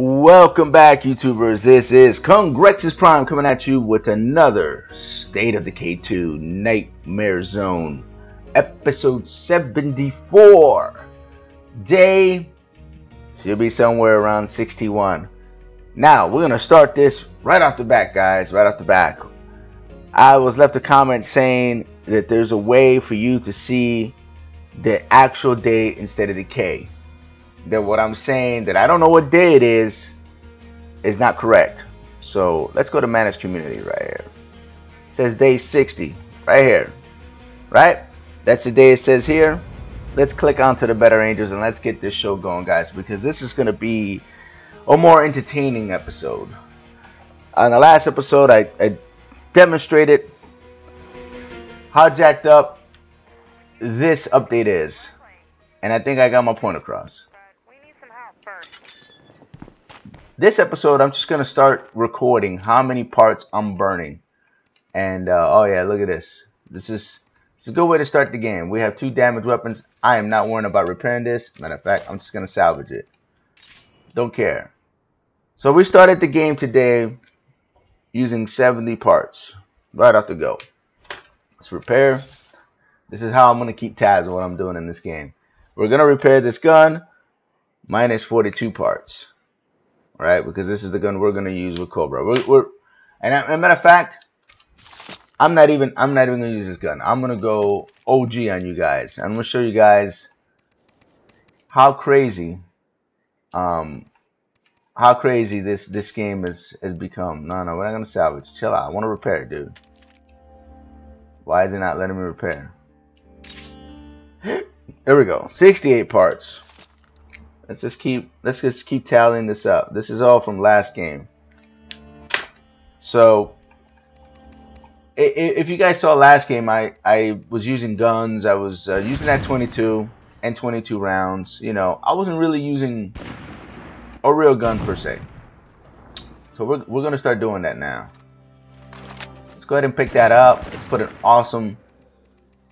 Welcome back, YouTubers. This is Congrexes Prime coming at you with another State of Decay 2 Nightmare Zone, episode 74. Day should be somewhere around 61. Now, we're going to start this right off the back, guys, right off the back. I was left a comment saying that there's a way for you to see the actual day instead of decay that what I'm saying that I don't know what day it is is not correct. So let's go to manage community right here. It says day 60 right here. Right? That's the day it says here. Let's click onto the Better Angels and let's get this show going, guys, because this is going to be a more entertaining episode. On the last episode, I, I demonstrated how jacked up this update is. And I think I got my point across. This episode, I'm just going to start recording how many parts I'm burning. And, uh, oh yeah, look at this. This is it's a good way to start the game. We have two damage weapons. I am not worrying about repairing this. Matter of fact, I'm just going to salvage it. Don't care. So we started the game today using 70 parts. Right off the go. Let's repair. This is how I'm going to keep tabs on what I'm doing in this game. We're going to repair this gun. Minus 42 parts right? Because this is the gun we're gonna use with Cobra. We're, we're and a matter of fact, I'm not even I'm not even gonna use this gun. I'm gonna go OG on you guys. I'm gonna show you guys how crazy, um, how crazy this this game has has become. No, no, we're not gonna salvage. Chill out. I want to repair, dude. Why is it not letting me repair? There we go. 68 parts. Let's just keep let's just keep tallying this up. This is all from last game. So if you guys saw last game, I I was using guns. I was uh, using that 22 and 22 rounds. You know, I wasn't really using a real gun per se. So we're we're gonna start doing that now. Let's go ahead and pick that up. Let's put an awesome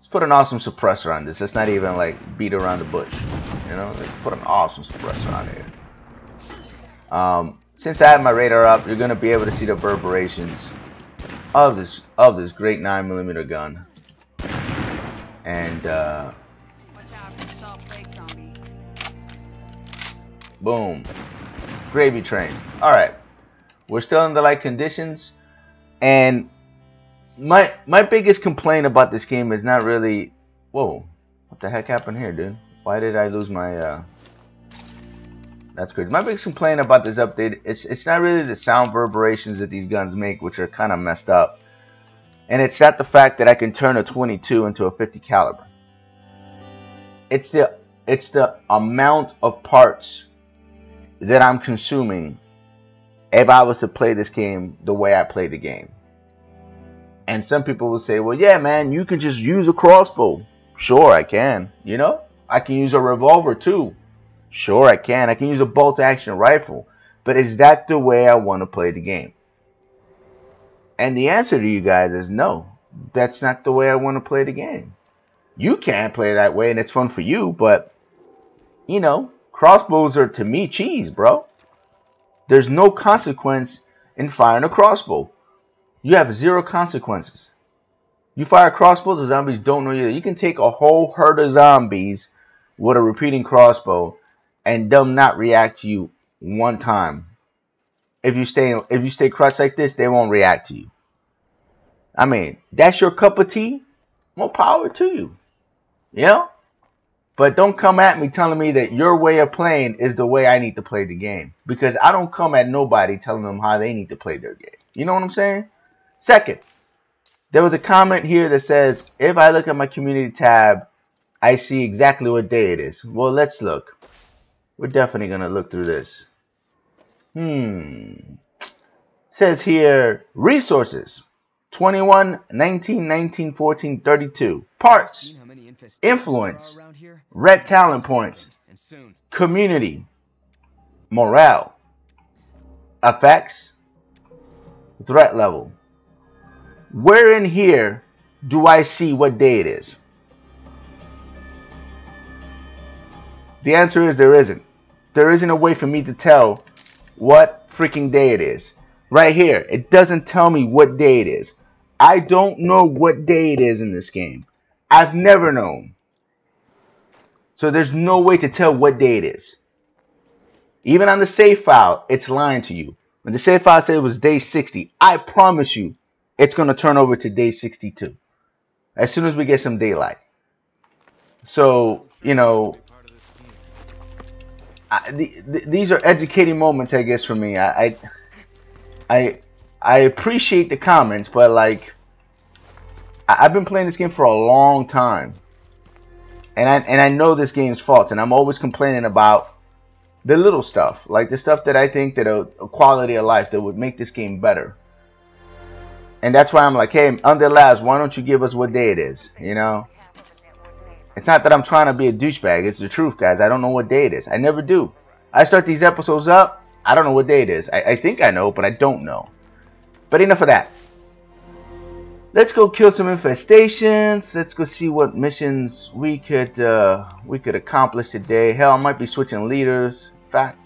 let's put an awesome suppressor on this. Let's not even like beat around the bush. You know, let's put an awesome suppressor on here. Um, since I have my radar up, you're gonna be able to see the reverberations of this of this great 9mm gun. And uh, boom, gravy train. All right, we're still in the light conditions, and my my biggest complaint about this game is not really. Whoa, what the heck happened here, dude? Why did I lose my, uh... That's crazy. My biggest complaint about this update, it's, it's not really the sound reverberations that these guns make, which are kind of messed up. And it's not the fact that I can turn a 22 into a 50 caliber. It's the, it's the amount of parts that I'm consuming if I was to play this game the way I play the game. And some people will say, well, yeah, man, you can just use a crossbow. Sure, I can, you know? I can use a revolver too. Sure, I can. I can use a bolt action rifle. But is that the way I want to play the game? And the answer to you guys is no. That's not the way I want to play the game. You can play that way and it's fun for you, but you know, crossbows are to me cheese, bro. There's no consequence in firing a crossbow. You have zero consequences. You fire a crossbow, the zombies don't know you. You can take a whole herd of zombies with a repeating crossbow and them not react to you one time. If you stay if you stay crouched like this, they won't react to you. I mean, that's your cup of tea. More power to you. You know? But don't come at me telling me that your way of playing is the way I need to play the game. Because I don't come at nobody telling them how they need to play their game. You know what I'm saying? Second, there was a comment here that says, if I look at my community tab I see exactly what day it is. Well, let's look. We're definitely going to look through this. Hmm. says here, resources. 21, 19, 19, 14, 32. Parts. Influence. Red talent points. Community. Morale. Effects. Threat level. Where in here do I see what day it is? The answer is there isn't. There isn't a way for me to tell what freaking day it is. Right here, it doesn't tell me what day it is. I don't know what day it is in this game. I've never known. So there's no way to tell what day it is. Even on the save file, it's lying to you. When the save file said it was day 60, I promise you it's going to turn over to day 62 as soon as we get some daylight. So, you know, I, the, the, these are educating moments, I guess, for me. I, I, I, appreciate the comments, but like, I, I've been playing this game for a long time, and I and I know this game's faults, and I'm always complaining about the little stuff, like the stuff that I think that a, a quality of life that would make this game better. And that's why I'm like, hey, Undead Labs, why don't you give us what day it is? You know, it's not that I'm trying to be a douchebag. It's the truth, guys. I don't know what day it is. I never do. I start these episodes up. I don't know what day it is. I, I think I know, but I don't know. But enough of that. Let's go kill some infestations. Let's go see what missions we could uh, we could accomplish today. Hell, I might be switching leaders. In fact,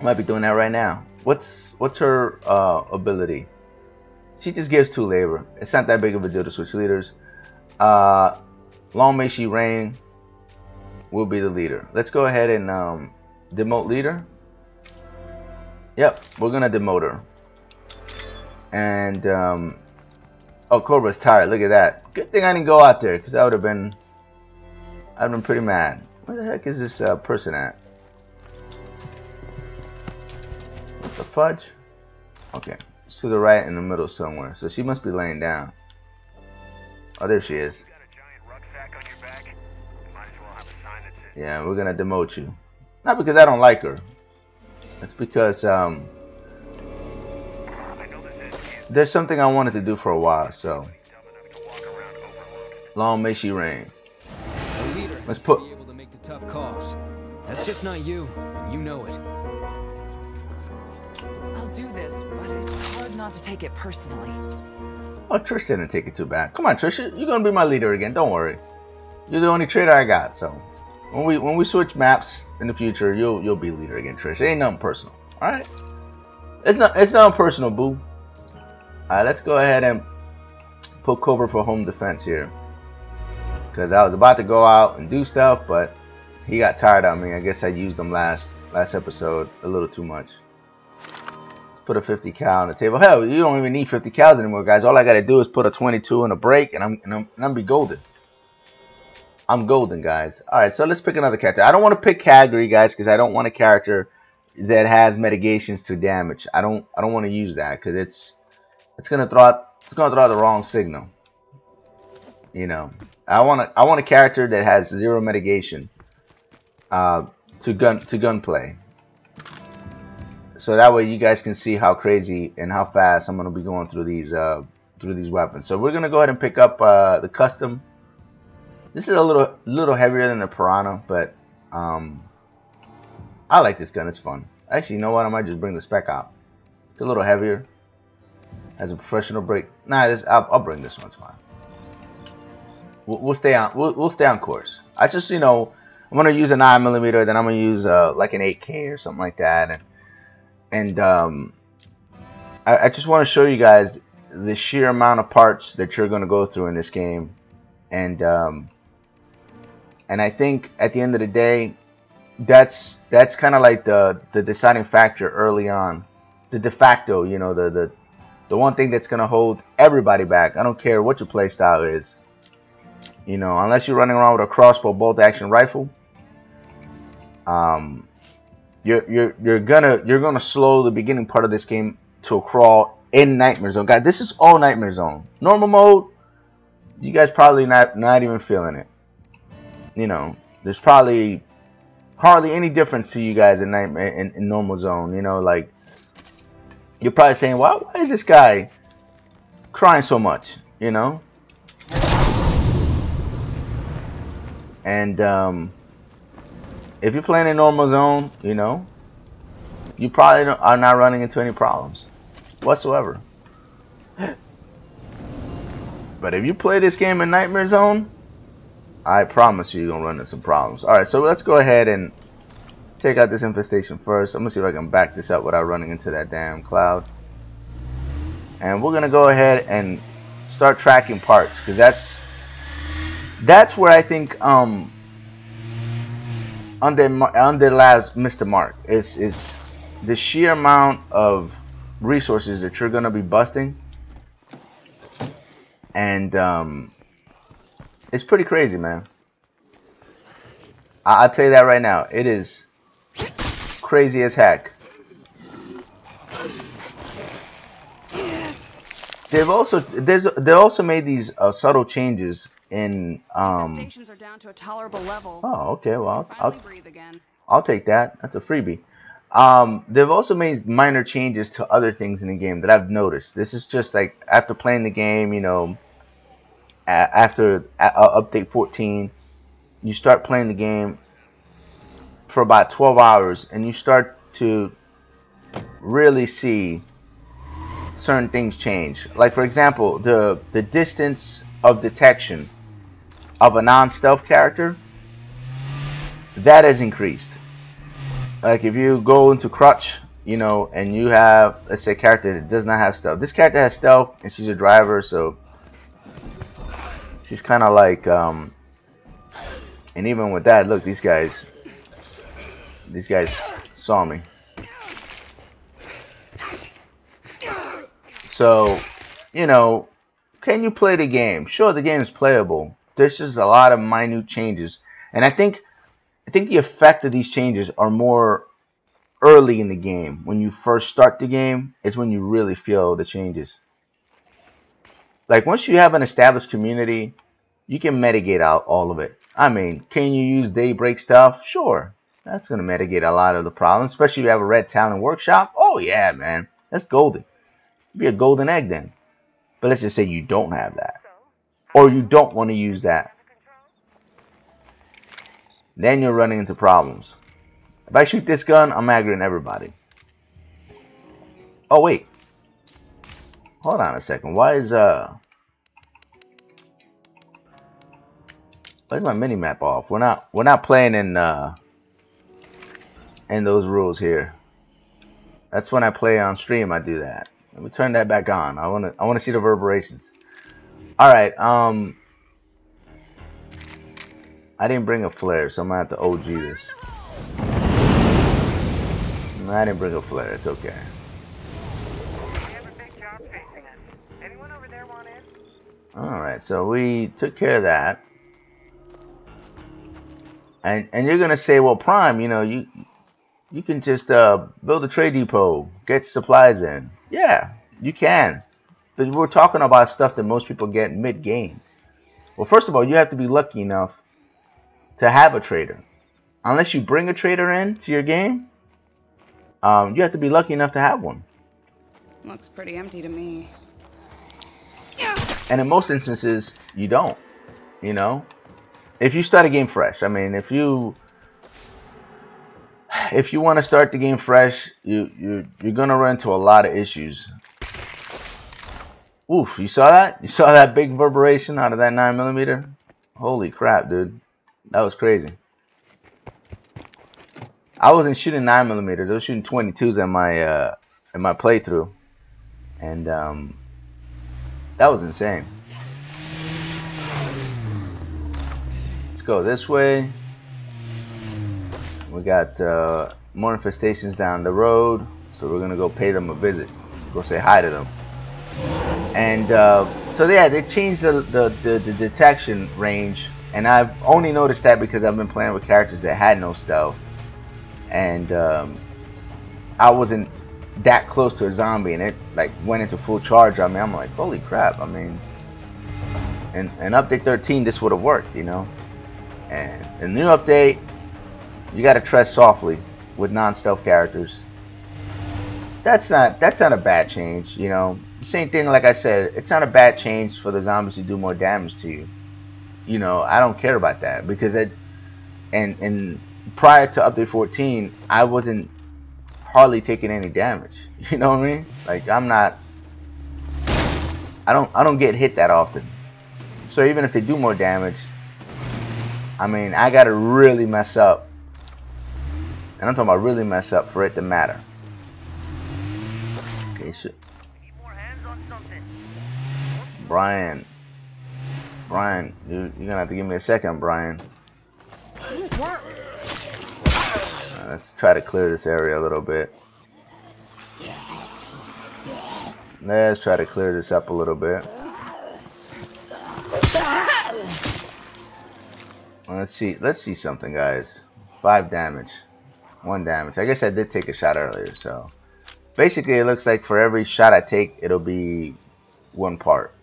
I might be doing that right now. What's what's her uh, ability? She just gives two labor. It's not that big of a deal to switch leaders. Uh, Long may she reign will be the leader. Let's go ahead and um, demote leader. Yep, we're gonna demote her. And um, oh, Cobra's tired. Look at that. Good thing I didn't go out there because I would have been, I've been pretty mad. Where the heck is this uh, person at? The fudge? Okay, to the right in the middle somewhere. So she must be laying down. Oh, there she is. Yeah, we're gonna demote you. Not because I don't like her. It's because um, there's something I wanted to do for a while. So long may she reign. Let's put. Able to make the tough calls. That's just not you, and you know it. I'll do this, but it's hard not to take it personally. Oh, Trish didn't take it too bad. Come on, Trish, you're gonna be my leader again. Don't worry. You're the only trader I got, so when we when we switch maps in the future, you'll you'll be leader again, Trish. It ain't nothing personal. All right. It's not it's not personal, boo. All right, let's go ahead and put Cobra for home defense here. Because I was about to go out and do stuff, but he got tired of me. I guess I used him last last episode a little too much. Put a 50 cal on the table. Hell, you don't even need 50 cals anymore, guys. All I gotta do is put a 22 and a break, and I'm and I'm, and I'm be golden. I'm golden, guys. All right, so let's pick another character. I don't want to pick Calgary, guys, because I don't want a character that has mitigations to damage. I don't I don't want to use that because it's it's gonna throw out, it's gonna throw out the wrong signal. You know, I want a, I want a character that has zero mitigation uh, to gun to gunplay. So that way you guys can see how crazy and how fast I'm gonna be going through these uh, through these weapons. So we're gonna go ahead and pick up uh, the custom this is a little little heavier than the Piranha, but um, I like this gun. It's fun. Actually, you know what? I might just bring the spec out. It's a little heavier. As a professional break. Nah, this, I'll, I'll bring this one. It's fine. We'll, we'll stay on. We'll, we'll stay on course. I just, you know, I'm gonna use a nine millimeter. Then I'm gonna use uh, like an 8K or something like that. And and um, I, I just want to show you guys the sheer amount of parts that you're gonna go through in this game. And um, and I think at the end of the day, that's that's kind of like the the deciding factor early on, the de facto, you know, the the the one thing that's gonna hold everybody back. I don't care what your playstyle is, you know, unless you're running around with a crossbow bolt action rifle. Um, you're you're you're gonna you're gonna slow the beginning part of this game to a crawl in Nightmare Zone. Guys, this is all Nightmare Zone. Normal mode, you guys probably not not even feeling it you know, there's probably hardly any difference to you guys in nightmare in, in normal zone. You know, like you're probably saying, why, why is this guy crying so much? You know, and um, if you're playing in normal zone, you know, you probably are not running into any problems whatsoever. But if you play this game in Nightmare Zone, I promise you you're going to run into some problems. Alright, so let's go ahead and take out this infestation first. I'm gonna see if I can back this up without running into that damn cloud. And we're gonna go ahead and start tracking parts because that's that's where I think um under last Mr. Mark is is the sheer amount of resources that you're gonna be busting, and um, it's pretty crazy, man. I I'll tell you that right now. It is crazy as heck. They've also there's they also made these uh, subtle changes in um. Stations are down to a tolerable level. Oh, okay. Well, I'll, Finally breathe again. I'll take that. That's a freebie. Um, they've also made minor changes to other things in the game that I've noticed. This is just like after playing the game, you know, after uh, update 14, you start playing the game for about 12 hours and you start to really see certain things change. Like for example, the the distance of detection of a non-stealth character that has increased. Like if you go into crutch, you know, and you have let's say a character that does not have stealth. This character has stealth and she's a driver, so she's kind of like um and even with that, look, these guys these guys saw me. So, you know, can you play the game? Sure, the game is playable. There's just a lot of minute changes, and I think, I think the effect of these changes are more early in the game. When you first start the game, it's when you really feel the changes. Like once you have an established community, you can mitigate out all of it. I mean, can you use daybreak stuff? Sure, that's gonna mitigate a lot of the problems, especially if you have a red talon workshop. Oh yeah, man, that's golden be a golden egg then. But let's just say you don't have that. Or you don't want to use that. Then you're running into problems. If I shoot this gun, I'm aggroing everybody. Oh wait. Hold on a second. Why is uh Why my mini map off? We're not we're not playing in uh in those rules here. That's when I play on stream I do that. Let me turn that back on. I want to. I want to see the reverberations. All right. Um, I didn't bring a flare, so I'm gonna have to OG this. I didn't bring a flare. It's okay. All right. So we took care of that. And and you're gonna say, well, Prime, you know, you you can just uh, build a trade depot, get supplies in. Yeah, you can. But we're talking about stuff that most people get mid game. Well, first of all, you have to be lucky enough to have a trader. Unless you bring a trader in to your game, um, you have to be lucky enough to have one. Looks pretty empty to me. And in most instances, you don't. You know, if you start a game fresh, I mean, if you if you want to start the game fresh, you you you're gonna run into a lot of issues. Oof! You saw that? You saw that big reverberation out of that nine millimeter? Holy crap, dude! That was crazy. I wasn't shooting nine millimeters. I was shooting 22s in my uh, in my playthrough, and um, that was insane. Let's go this way. We got uh, more infestations down the road, so we're gonna go pay them a visit. Go say hi to them. And uh, so yeah, they changed the, the, the, the detection range, and I've only noticed that because I've been playing with characters that had no stealth, and um, I wasn't that close to a zombie, and it like went into full charge on me. I'm like, holy crap! I mean, and, in update 13, this would have worked, you know. And the new update, you got to tread softly with non-stealth characters. That's not that's not a bad change, you know. Same thing, like I said, it's not a bad change for the zombies to do more damage to you. You know, I don't care about that because it, and and prior to update 14, I wasn't hardly taking any damage. You know what I mean? Like I'm not. I don't I don't get hit that often. So even if they do more damage, I mean I gotta really mess up And I'm talking about really mess up for it to matter. Okay, shit. Brian. Brian, you, you're gonna have to give me a second, Brian. Uh, let's try to clear this area a little bit. Let's try to clear this up a little bit. Let's see. Let's see something, guys. Five damage, one damage. I guess I did take a shot earlier, so basically, it looks like for every shot I take, it'll be one part.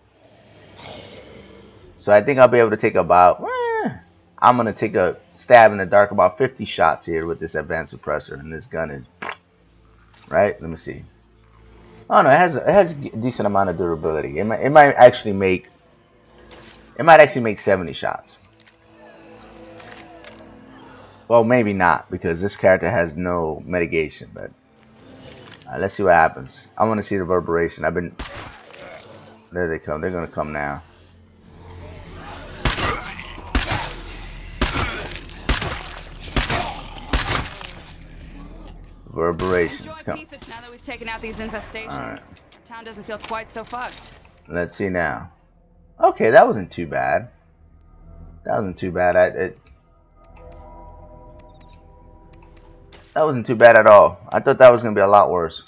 So I think I'll be able to take about. Eh, I'm gonna take a stab in the dark about 50 shots here with this advanced suppressor, and this gun is right. Let me see. Oh no, it has it has a decent amount of durability. It might it might actually make it might actually make 70 shots. Well, maybe not because this character has no mitigation. But uh, let's see what happens. I want to see the reverberation. I've been there. They come. They're gonna come now. Reverberations. Enjoy Come. peace now that we've taken out these infestations. Alright. Town doesn't feel quite so fucked. Let's see now. Okay, that wasn't too bad. That wasn't too bad. I, it, that wasn't too bad at all. I thought that was going to be a lot worse.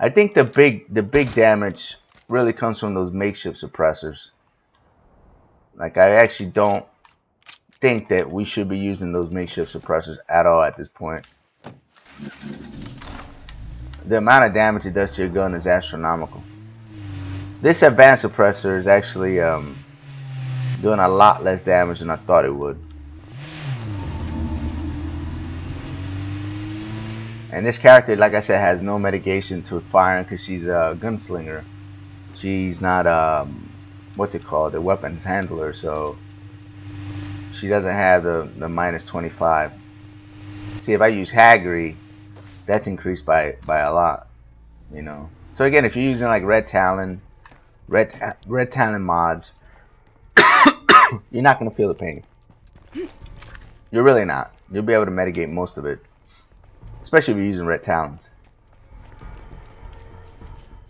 I think the big the big damage really comes from those makeshift suppressors. Like I actually don't think that we should be using those makeshift suppressors at all at this point the amount of damage it does to your gun is astronomical. This advanced suppressor is actually um, doing a lot less damage than I thought it would. And this character, like I said, has no mitigation to firing because she's a gunslinger. She's not, um, what's it called, a weapons handler, so she doesn't have the, the minus 25. See, if I use Haggery, that's increased by by a lot you know. So again if you're using like red talon red red talon mods you're not going to feel the pain. You're really not. You'll be able to mitigate most of it especially if you're using red talons.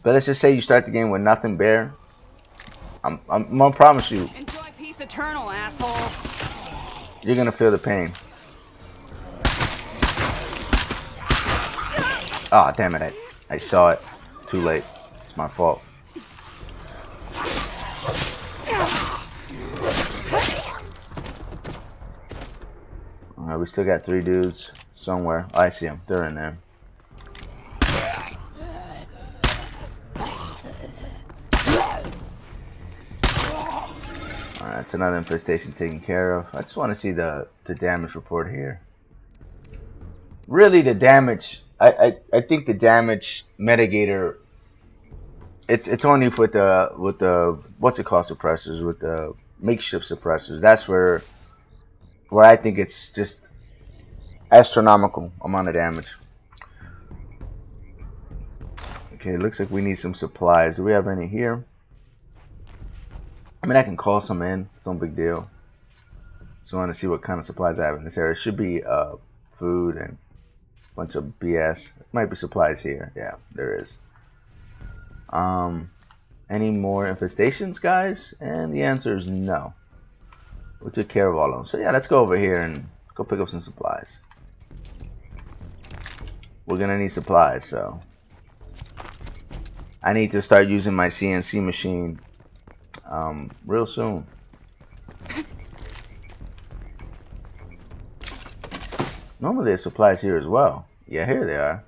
But let's just say you start the game with nothing bare. I'm, I'm, I'm gonna promise you. Enjoy peace eternal, asshole. You're gonna feel the pain Oh, damn it. I, I saw it. Too late. It's my fault. Alright, we still got three dudes somewhere. Oh, I see them. They're in there. That's another infestation taken care of. I just want to see the, the damage report here. Really, the damage I, I, I think the damage mitigator it's it's only with the with the what's it called suppressors with the makeshift suppressors that's where where I think it's just astronomical amount of damage okay looks like we need some supplies do we have any here I mean I can call some in it's no big deal Just want to see what kind of supplies I have in this area it should be uh, food and a bunch of BS. Might be supplies here. Yeah, there is. Um, any more infestations, guys? And the answer is no. We took care of all of them. So yeah, let's go over here and go pick up some supplies. We're gonna need supplies, so I need to start using my CNC machine um, real soon. Normally there's supplies here as well. Yeah, here they are.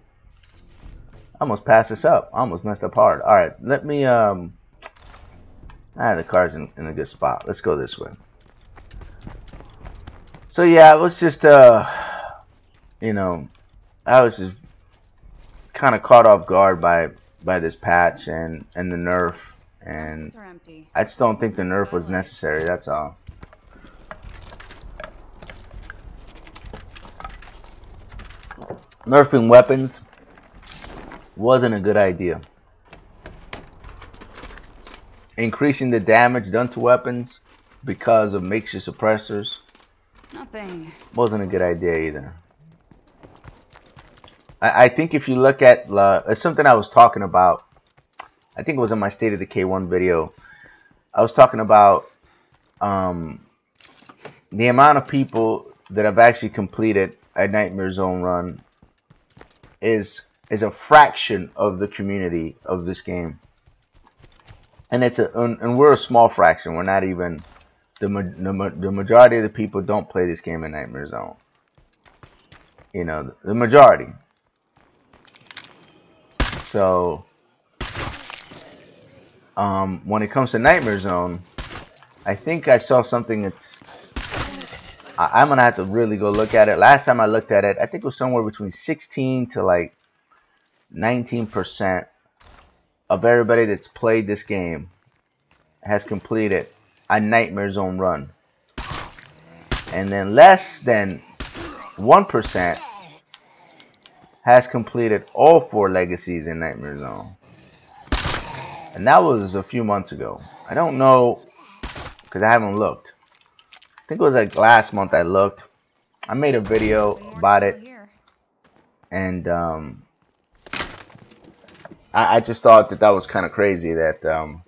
I almost passed this up. I almost messed up hard. Alright, let me, um... Ah, the car's in, in a good spot. Let's go this way. So yeah, let's just, uh... You know, I was just kind of caught off guard by by this patch and, and the nerf. And Boxes are empty. I just don't think the nerf was necessary, that's all. Nerfing weapons wasn't a good idea. Increasing the damage done to weapons because of makeshift suppressors thing. wasn't a good idea either. I, I think if you look at uh, it's something I was talking about. I think it was in my State of Decay 1 video. I was talking about um, the amount of people that have actually completed a Nightmare Zone run is is a fraction of the community of this game, and it's a and, we're a small fraction. We're not even the, the the majority of the people don't play this game in Nightmare Zone. You know, the majority. So, um, when it comes to Nightmare Zone, I think I saw something that's. I, I'm gonna have to really go look at it. Last time I looked at it, I think it was somewhere between 16 to like 19% of everybody that's played this game has completed a Nightmare Zone run. And then less than 1% has completed all four legacies in Nightmare Zone. And that was a few months ago. I don't know because I haven't looked. I think it was like last month I looked. I made a video about it and um, I, I, just thought that that was kind of crazy that um,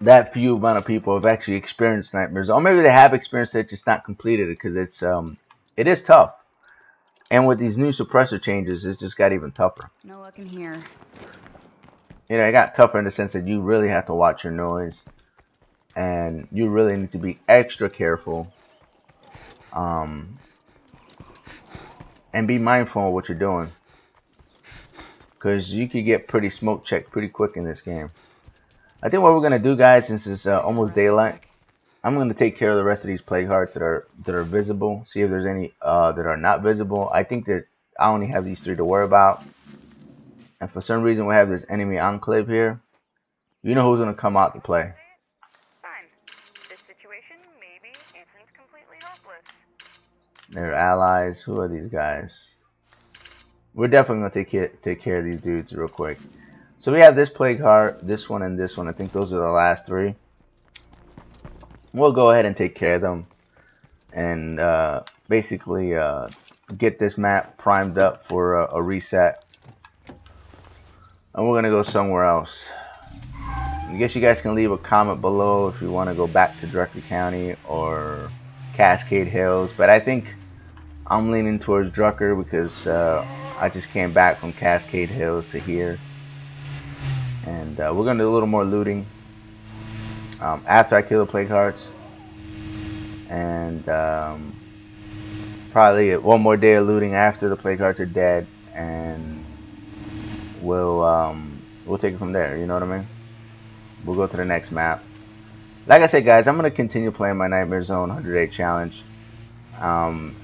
that few amount of people have actually experienced nightmares, or maybe they have experienced it, just not completed it because it's um, it is tough. And with these new suppressor changes, it's just got even tougher. No luck in here. You know, it got tougher in the sense that you really have to watch your noise, and you really need to be extra careful. Um, and be mindful of what you're doing, because you could get pretty smoke checked pretty quick in this game. I think what we're gonna do, guys, since it's uh, almost daylight, I'm gonna take care of the rest of these plague hearts that are that are visible. See if there's any uh, that are not visible. I think that I only have these three to worry about. And for some reason, we have this enemy enclave here. You know who's gonna come out to play. Fine. This situation maybe isn't. They're allies. Who are these guys? We're definitely gonna take care take care of these dudes real quick. So we have this plague heart, this one, and this one. I think those are the last three. We'll go ahead and take care of them. And uh, basically uh, get this map primed up for a, a reset. And we're going to go somewhere else. I guess you guys can leave a comment below if you want to go back to Drucker County or Cascade Hills. But I think I'm leaning towards Drucker because uh, I just came back from Cascade Hills to here and uh, we're gonna do a little more looting um, after I kill the plague hearts. And um, probably one more day of looting after the plague hearts are dead and we'll um, we'll take it from there you know what I mean? We'll go to the next map. Like I said guys I'm gonna continue playing my Nightmare Zone 108 challenge. Um,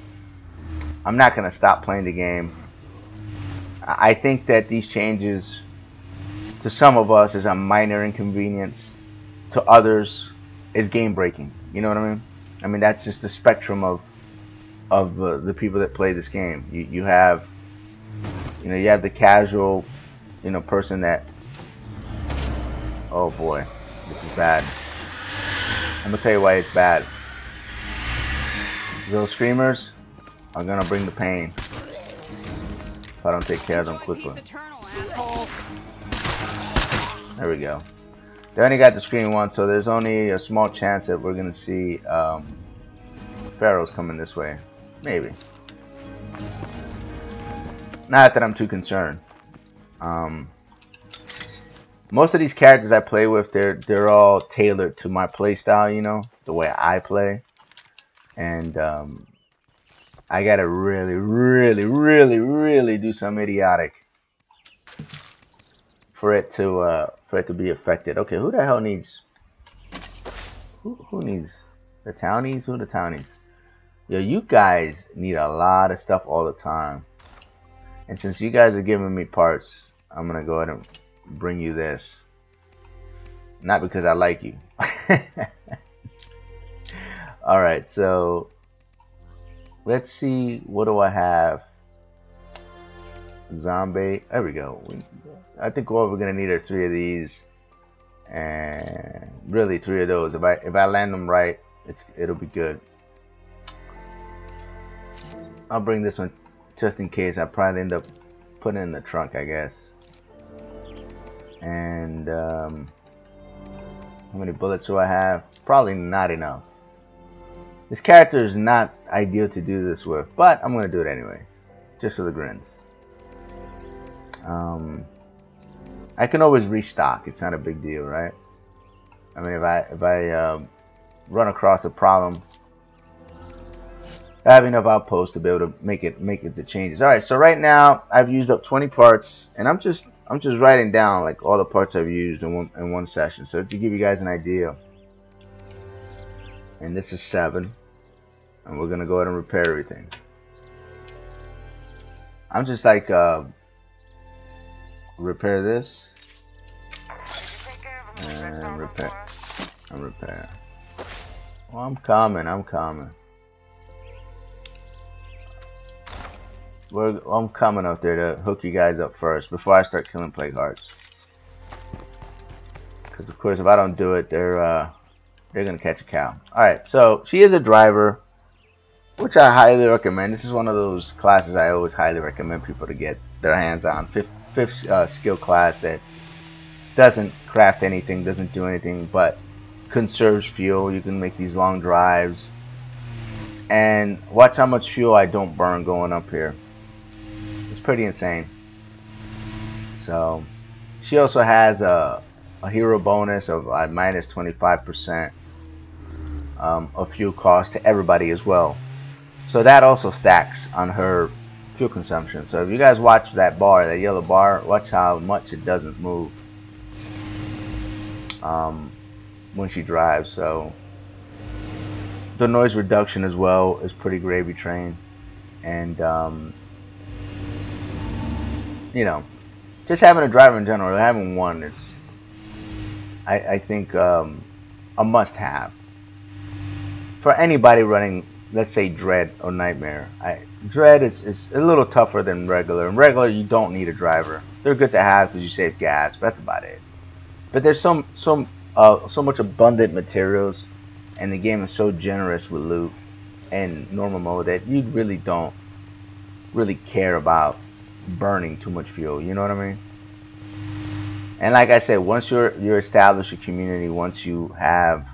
I'm not gonna stop playing the game. I think that these changes to some of us is a minor inconvenience. To others, is game breaking. You know what I mean? I mean that's just the spectrum of of uh, the people that play this game. You you have you know you have the casual you know person that oh boy this is bad. I'm gonna tell you why it's bad. Those screamers are gonna bring the pain if I don't take care of them quickly. There we go. They only got the screen once, so there's only a small chance that we're gonna see um, ferals coming this way. Maybe. Not that I'm too concerned. Um, most of these characters I play with, they're they're all tailored to my playstyle, you know, the way I play, and um, I gotta really, really, really, really do some idiotic for it to uh, for it to be affected. Okay, who the hell needs? Who who needs the townies? Who the townies? Yo, you guys need a lot of stuff all the time. And since you guys are giving me parts, I'm gonna go ahead and bring you this. Not because I like you. Alright, so let's see what do I have zombie. There we go. I think what we're gonna need are three of these, and really three of those. If I if I land them right, it's it'll be good. I'll bring this one just in case. I probably end up putting in the trunk, I guess. And um, how many bullets do I have? Probably not enough. This character is not ideal to do this with, but I'm gonna do it anyway, just for the grins. Um, I can always restock. It's not a big deal, right? I mean, if I if I uh, run across a problem, I have enough outposts to be able to make it make it the changes. All right, so right now I've used up 20 parts, and I'm just I'm just writing down like all the parts I've used in one in one session, so to give you guys an idea. And this is seven, and we're gonna go ahead and repair everything. I'm just like uh, repair this and repair and repair. Well, I'm coming. I'm coming. We're, I'm coming up there to hook you guys up first before I start killing plague hearts. Because of course, if I don't do it, they're uh, they're gonna catch a cow. All right, so she is a driver, which I highly recommend. This is one of those classes I always highly recommend people to get their hands on. Fifth, uh, skill class that doesn't craft anything, doesn't do anything, but conserves fuel. You can make these long drives. And watch how much fuel I don't burn going up here. It's pretty insane. So, she also has a, a hero bonus of uh, minus 25% um, of fuel cost to everybody as well. So that also stacks on her fuel consumption. So if you guys watch that bar, that yellow bar, watch how much it doesn't move um, when she drives. So the noise reduction as well is pretty gravy train, and um, you know, just having a driver in general, having one is, I, I think, um, a must-have for anybody running, let's say, Dread or Nightmare. I, Dread is, is a little tougher than regular. In regular, you don't need a driver. They're good to have because you save gas, but that's about it. But there's some some uh, so much abundant materials, and the game is so generous with loot and normal mode that you really don't really care about burning too much fuel. You know what I mean? And like I said, once you're you're established a community, once you have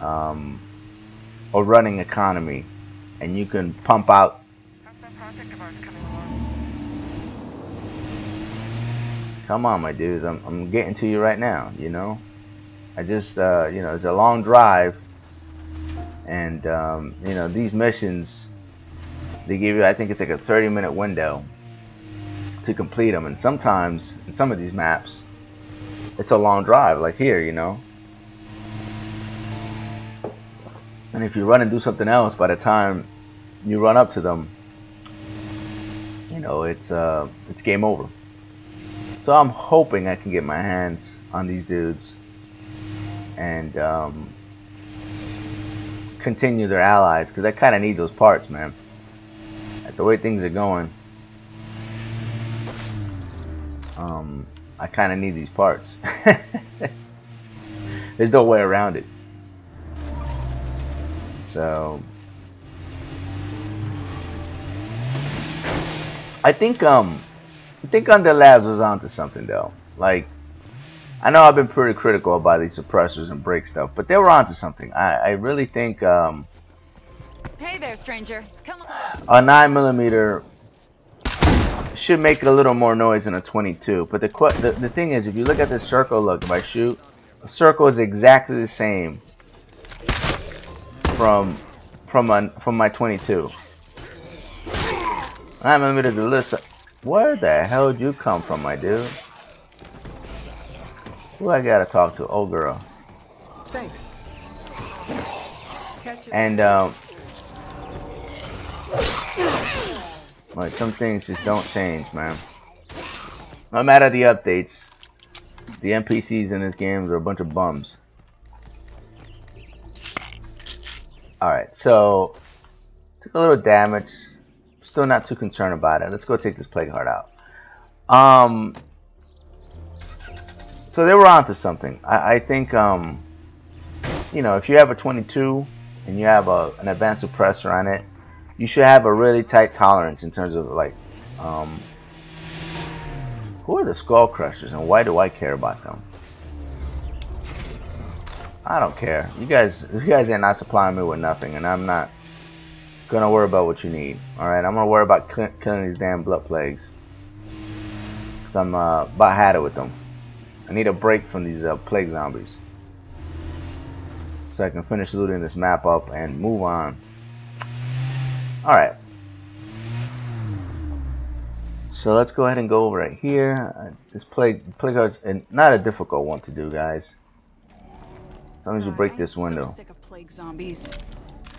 um, a running economy, and you can pump out? Come on, my dudes. I'm, I'm getting to you right now, you know? I just, uh, you know, it's a long drive. And, um, you know, these missions, they give you, I think it's like a 30 minute window to complete them. And sometimes, in some of these maps, it's a long drive, like here, you know? And if you run and do something else, by the time you run up to them, you know, it's, uh, it's game over. So I'm hoping I can get my hands on these dudes and um, continue their allies because I kind of need those parts, man. At the way things are going, um, I kind of need these parts. There's no way around it. So I think um I think Undead Labs was onto something though. Like, I know I've been pretty critical about these suppressors and break stuff, but they were onto something. I, I really think um, Hey there, stranger. Come on. a nine millimeter should make a little more noise than a 22. But the, the the thing is, if you look at the circle, look, if I shoot, the circle is exactly the same from from my from my 22. 9mm is a little. Where the hell did you come from, my dude? Who I gotta talk to? Oh, girl. Thanks. Catch you. And, um... Like, some things just don't change, man. No matter the updates, the NPCs in this game are a bunch of bums. Alright, so... Took a little damage. Still not too concerned about it. Let's go take this Plague Heart out. Um... so they were onto something. I, I think, um, you know, if you have a 22 and you have a, an advanced suppressor on it, you should have a really tight tolerance in terms of like, um, who are the Skull Crushers and why do I care about them? I don't care. You guys, you guys are not supplying me with nothing, and I'm not gonna worry about what you need. All right, I'm gonna worry about killing these damn blood plagues. Cause I'm uh, about had it with them. I need a break from these uh, plague zombies, so I can finish looting this map up and move on. All right. So let's go ahead and go over right here. Uh, this plague plague heart's not a difficult one to do, guys. As long as you break this window. So sick of plague zombies.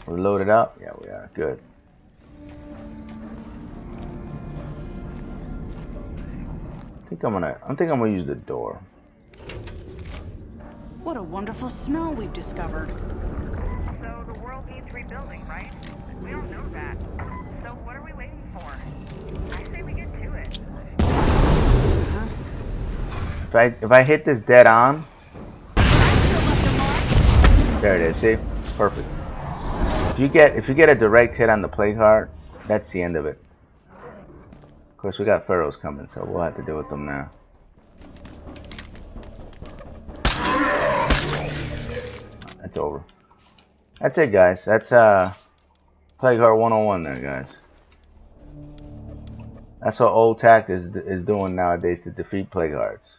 We're loaded up? Yeah, we are. Good. I think I'm gonna I think I'm gonna use the door. What a wonderful smell we've discovered. So the world needs rebuilding, right? We all know that. So what are we waiting for? I say we get to it. Uh-huh. If I if I hit this dead on, there it is. See, perfect. If you get if you get a direct hit on the plague heart, that's the end of it. Of course, we got ferals coming, so we'll have to deal with them now. That's over. That's it, guys. That's uh, plague heart 101 there, guys. That's what old tact is is doing nowadays to defeat plague hearts.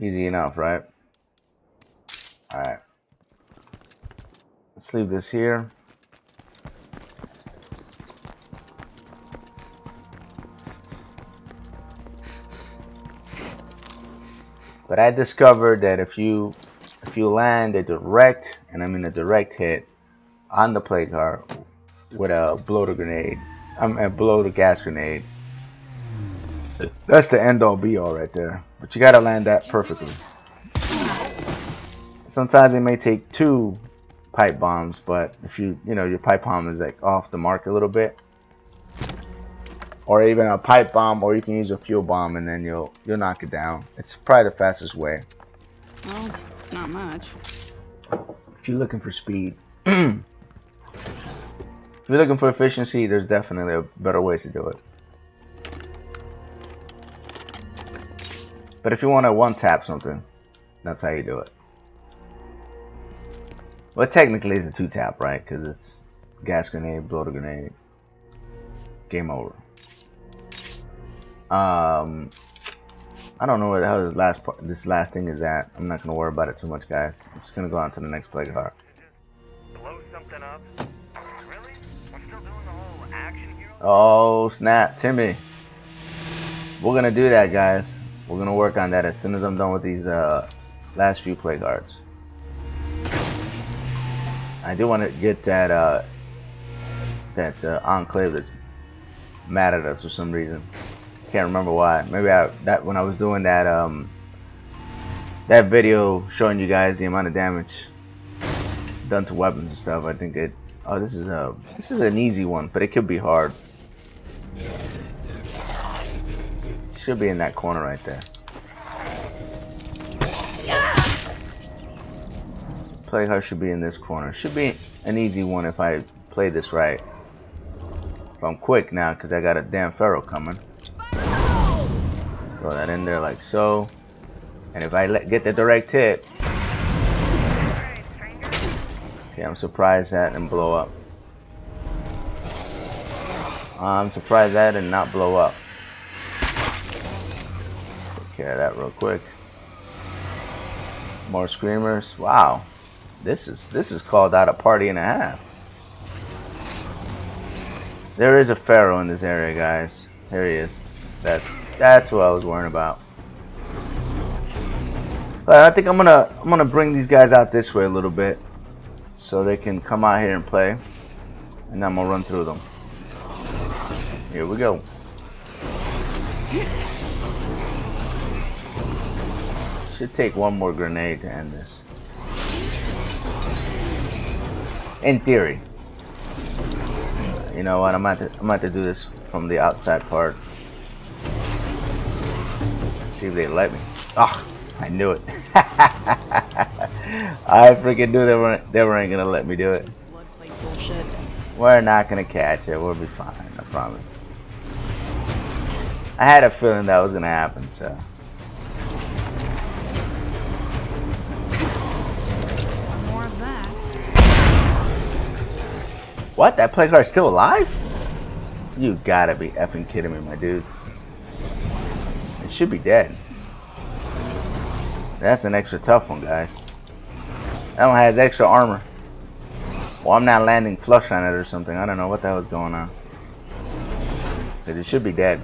Easy enough, right? All right. Let's leave this here. But I discovered that if you if you land a direct, and I mean a direct hit on the plague heart with a bloater grenade, I'm a bloater gas grenade. That's the end all be all right there. But you gotta land that perfectly. Sometimes it may take two pipe bombs, but if you, you know, your pipe bomb is like off the mark a little bit, or even a pipe bomb, or you can use a fuel bomb and then you'll you'll knock it down. It's probably the fastest way. Well, it's not much. If you're looking for speed, if you're looking for efficiency, there's definitely a better ways to do it. But if you want to one tap something, that's how you do it. Well, technically it's a two tap, right? Because it's gas grenade, bloater grenade. Game over. Um, I don't know where the hell this last part, this last thing is at. I'm not gonna worry about it too much, guys. I'm just gonna go on to the next plague heart. Blow something up? Really? We're still doing the whole action hero? Oh snap, Timmy. We're gonna do that, guys. We're gonna work on that as soon as I'm done with these uh, last few plague hearts. I do want to get that uh, that uh, enclave that's mad at us for some reason. Can't remember why. Maybe I that when I was doing that um that video showing you guys the amount of damage done to weapons and stuff. I think it. Oh, this is a this is an easy one, but it could be hard. Should be in that corner right there. Play her should be in this corner. Should be an easy one if I play this right. If I'm quick now, because I got a damn feral coming. Throw that in there like so. And if I let, get the direct hit, okay, I'm surprised that didn't blow up. I'm surprised that did not blow up. Take care of that real quick. More screamers. Wow. This is this is called out a party and a half. There is a feral in this area, guys. There he is. That's that's what I was worrying about. But I think I'm gonna I'm gonna bring these guys out this way a little bit, so they can come out here and play, and I'm gonna run through them. Here we go. Should take one more grenade to end this. In theory. You know what? I'm about to I'm about to do this from the outside part. See if they let me. Ah, I knew it. I freaking knew they weren't they weren't gonna let me do it. This blood plague bullshit. We're not gonna catch it. We'll be fine. I promise. I had a feeling that was gonna happen. So what? That plague heart's still alive? You gotta be effing kidding me, my dude. It should be dead. That's an extra tough one, guys. That one has extra armor. Well, I'm not landing flush on it or something. I don't know what the hell is going on. But it should be dead.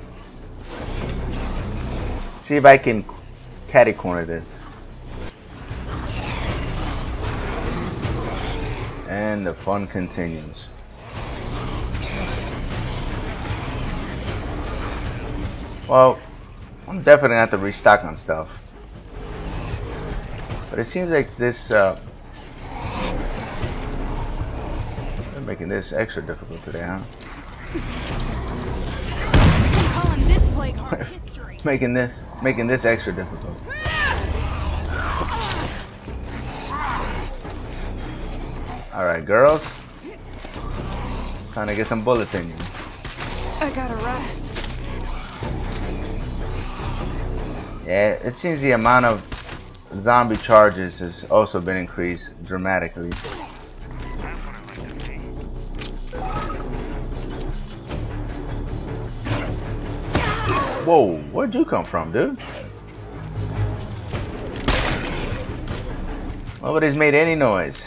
See if I can catty corner this. And the fun continues. Well, I'm definitely gonna have to restock on stuff. But it seems like this, uh, they're making this extra difficult today, huh? This plague heart history. Making this, making this extra difficult. Alright, girls. Trying to get some bullets in you. I gotta rest. Yeah, it seems the amount of zombie charges has also been increased dramatically. Whoa, where'd you come from, dude? Nobody's made any noise.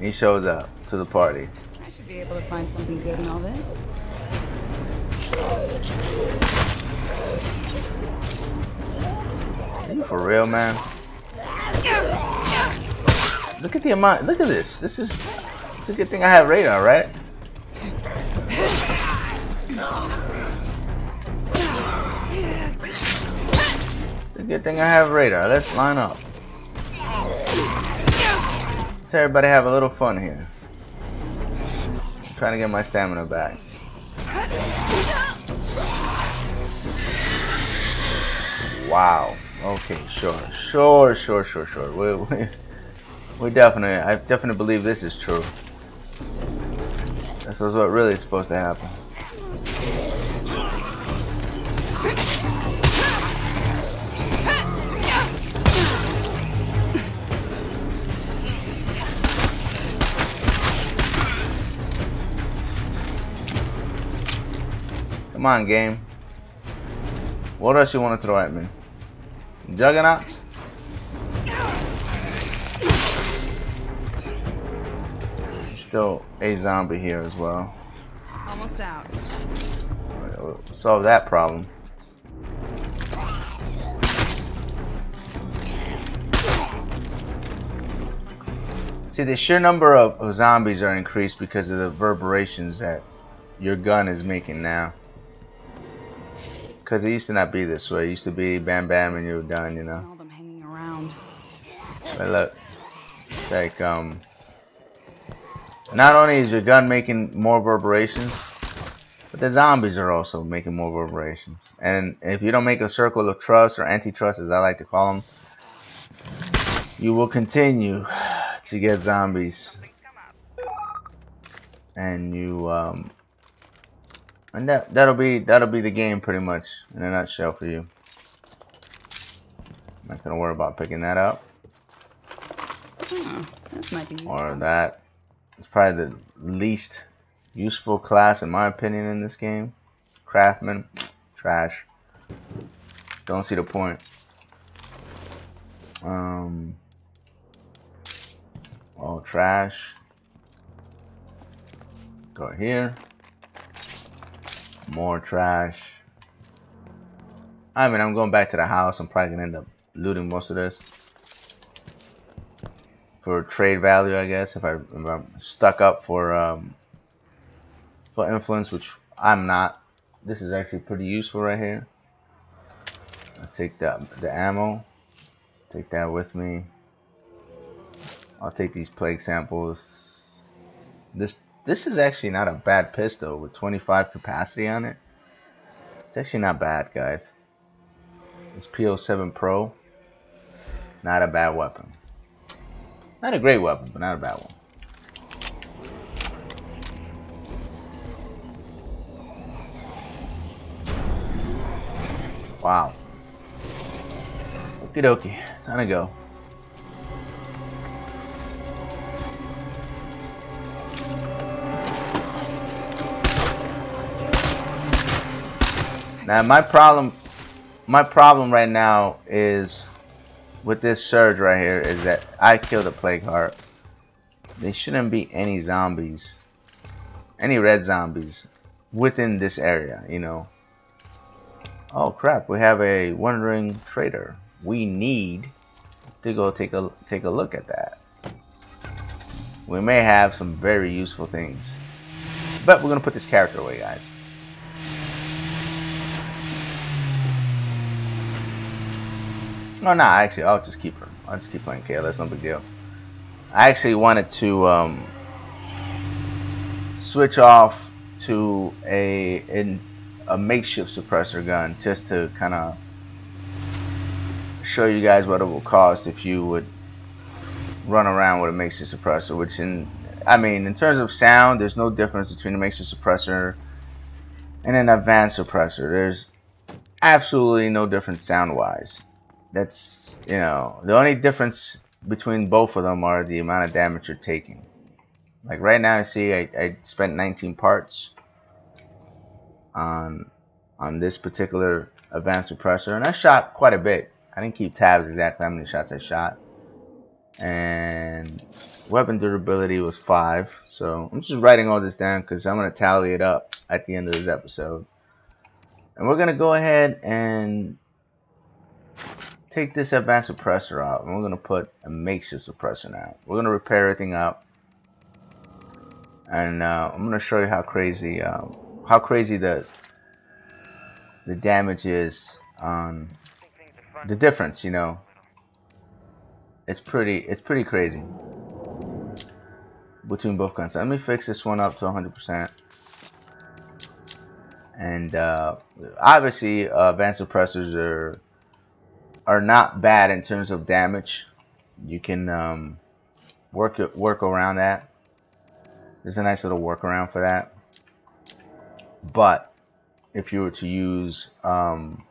He shows up to the party. I should be able to find something good in all this. For real, man? Look at the amount. Look at this. This is. It's a good thing I have radar, right? It's a good thing I have radar. Let's line up. Let's everybody have a little fun here. I'm trying to get my stamina back. Wow. Okay, sure, sure, sure, sure, sure. We, we, we definitely, I definitely believe this is true. This is what really is supposed to happen. Come on, game. What else you want to throw at me? Juggernauts? Still a zombie here as well. Almost out. Alright, we'll Solve that problem. See, the sheer number of, of zombies are increased because of the reverberations that your gun is making now. Because it used to not be this way. It used to be bam bam and you were done, you know. Them hanging around. But look, like um, not only is your gun making more reverberations, but the zombies are also making more reverberations. And if you don't make a circle of trust or anti-trust, as I like to call them, you will continue to get zombies, Please come up. and you um, and that that'll be that'll be the game pretty much in a nutshell for you. I'm Not gonna worry about picking that up. Oh, this might be useful. or that. It's probably the least useful class in my opinion in this game. Craftman, trash. Don't see the point. Um, all trash. Go here. More trash. I mean, I'm going back to the house. I'm probably gonna end up looting most of this for trade value, I guess. If, I, if I'm stuck up for um, for influence, which I'm not. This is actually pretty useful right here. Let's take the the ammo. Take that with me. I'll take these plague samples. This this is actually not a bad pistol with 25 capacity on it. It's actually not bad, guys. It's PO7 Pro. Not a bad weapon. Not a great weapon, but not a bad one. Wow. Okie dokie. Time to go. Now my problem my problem right now is with this surge right here is that I killed a plague heart. There shouldn't be any zombies. Any red zombies within this area, you know. Oh crap, we have a wandering trader. We need to go take a take a look at that. We may have some very useful things. But we're gonna put this character away, guys. No, no, actually, I'll just keep her. I'll just keep playing Kayla. It's no big deal. I actually wanted to um, switch off to a in a makeshift suppressor gun just to kind of show you guys what it will cost if you would run around with a makeshift suppressor. Which, in I mean, in terms of sound, there's no difference between a makeshift suppressor and an advanced suppressor. There's absolutely no difference sound-wise that's you know the only difference between both of them are the amount of damage you're taking. Like right now I see I, I spent 19 parts on on this particular advanced suppressor and I shot quite a bit. I didn't keep tabs exactly how many shots I shot. And weapon durability was five so I'm just writing all this down because I'm gonna tally it up at the end of this episode. And we're gonna go ahead and take this advanced suppressor out and we're going to put a makeshift suppressor now. We're going to repair everything up. And uh, I'm going to show you how crazy um, how crazy the the damage is on the difference, you know. It's pretty it's pretty crazy between both guns. Let me fix this one up to 100%. And uh, obviously, uh, advanced suppressors are are not bad in terms of damage. You can um, work work around that. There's a nice little workaround for that. But if you were to use um,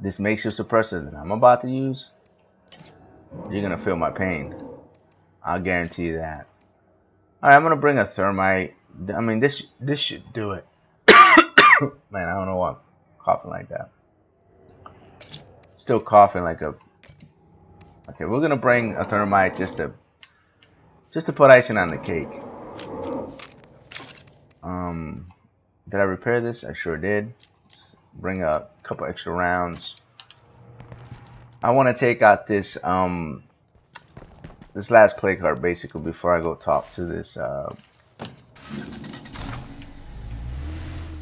this makeshift suppressor that I'm about to use, you're gonna feel my pain. I'll guarantee you that. All right, I'm gonna bring a thermite. I mean, this this should do it. Man, I don't know why I'm coughing like that still coughing like a. Okay, we're gonna bring a thermite just to just to put icing on the cake. Um, did I repair this? I sure did. Just bring a couple extra rounds. I want to take out this um this last plague heart, basically before I go talk to this uh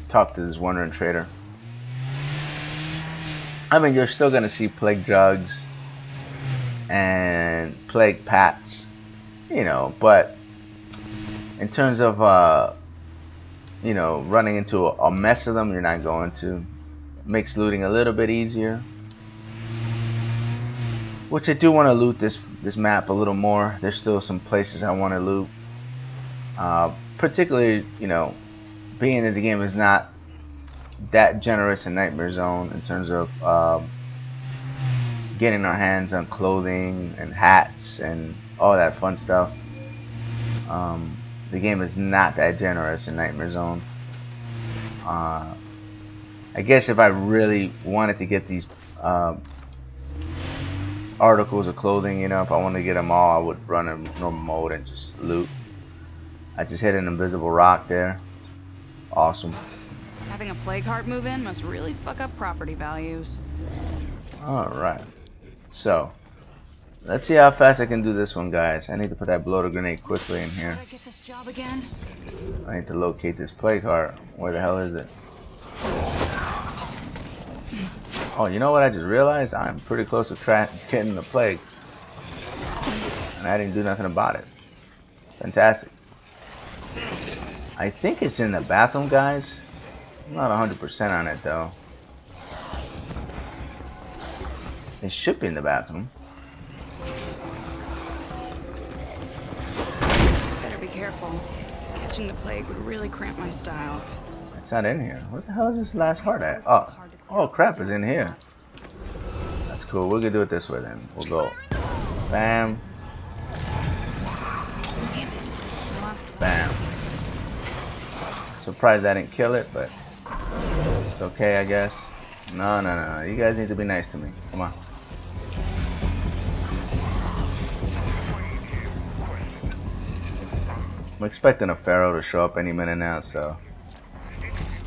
talk to this wandering trader. I mean, you're still gonna see plague drugs and plague pats, you know, but in terms of uh, you know running into a, mess of them, you're not going to. Makes looting a little bit easier. Which I do want to loot this this map a little more. There's still some places I want to loot. Uh, particularly, you know, being that the game is not that generous in Nightmare Zone in terms of um, getting our hands on clothing and hats and all that fun stuff. Um, the game is not that generous in Nightmare Zone. Uh, I guess if I really wanted to get these uh, articles of clothing, you know, if I wanted to get them all, I would run in normal mode and just loot. I just hit an invisible rock there. Awesome. Having a plague heart move in must really fuck up property values. Alright. So, let's see how fast I can do this one, guys. I need to put that bloater grenade quickly in here. I get this job again? I need to locate this plague heart. Where the hell is it? Oh, you know what I just realized? I'm pretty close to getting the plague. And I didn't do nothing about it. Fantastic. I think it's in the bathroom, guys. Not 100% on it though. It should be in the bathroom. Better be careful. Catching the plague would really cramp my style. It's not in here. What the hell is this last heart at? Oh, oh crap, it's in here. That's cool. We're gonna do it this way then. We'll go. Bam. Bam. Surprised I didn't kill it, but it's okay, I guess. No, no, no. You guys need to be nice to me. Come on. I'm expecting a feral to show up any minute now, so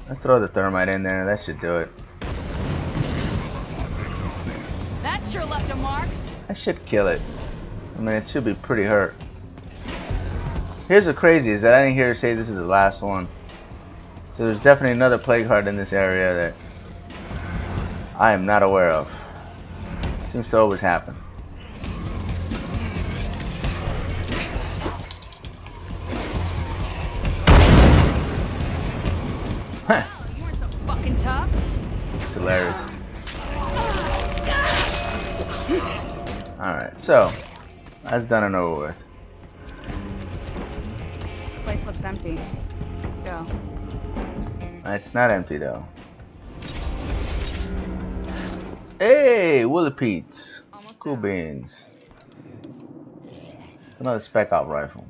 let's throw the thermite in there. That should do it. That sure left a mark. That should kill it. I mean, it should be pretty hurt. Here's the crazy is that I didn't hear her say this is the last one. So there's definitely another plague heart in this area that I am not aware of. Seems to always happen. Huh, You weren't so fucking tough. it's hilarious. Alright, so that's done and over with. The place looks empty. Let's go. Uh, it's not empty though. Hey, Willipedes. Almost Cool out. beans. Another spec out rifle.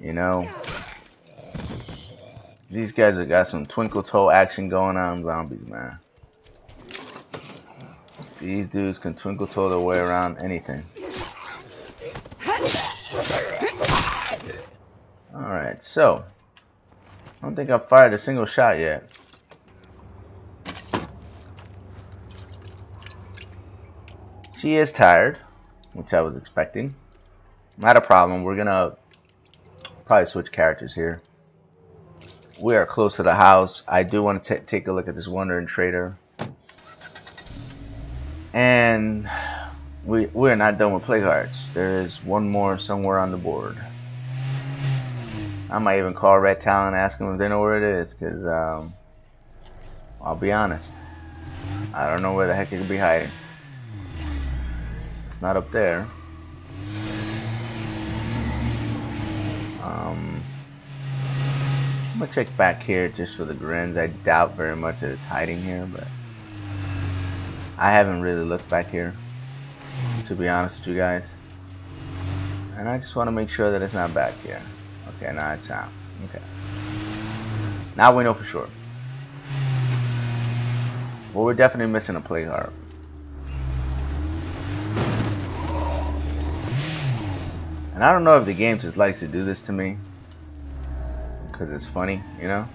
You know, these guys have got some twinkle toe action going on, zombies, man. These dudes can twinkle toe their way around anything. Alright, so. I don't think I've fired a single shot yet. She is tired, which I was expecting. Not a problem. We're gonna probably switch characters here. We are close to the house. I do want to take a look at this wandering trader. And we we're not done with plague hearts. There is one more somewhere on the board. I might even call Red Talon and ask them if they know where it is, because um, I'll be honest. I don't know where the heck it could be hiding. It's not up there. Um, I'm gonna check back here just for the grins. I doubt very much that it's hiding here, but I haven't really looked back here, to be honest with you guys. And I just want to make sure that it's not back here. Okay, now it's not. Okay. Now we know for sure. Well, we're definitely missing a plague heart. And I don't know if the game just likes to do this to me. Because it's funny, you know?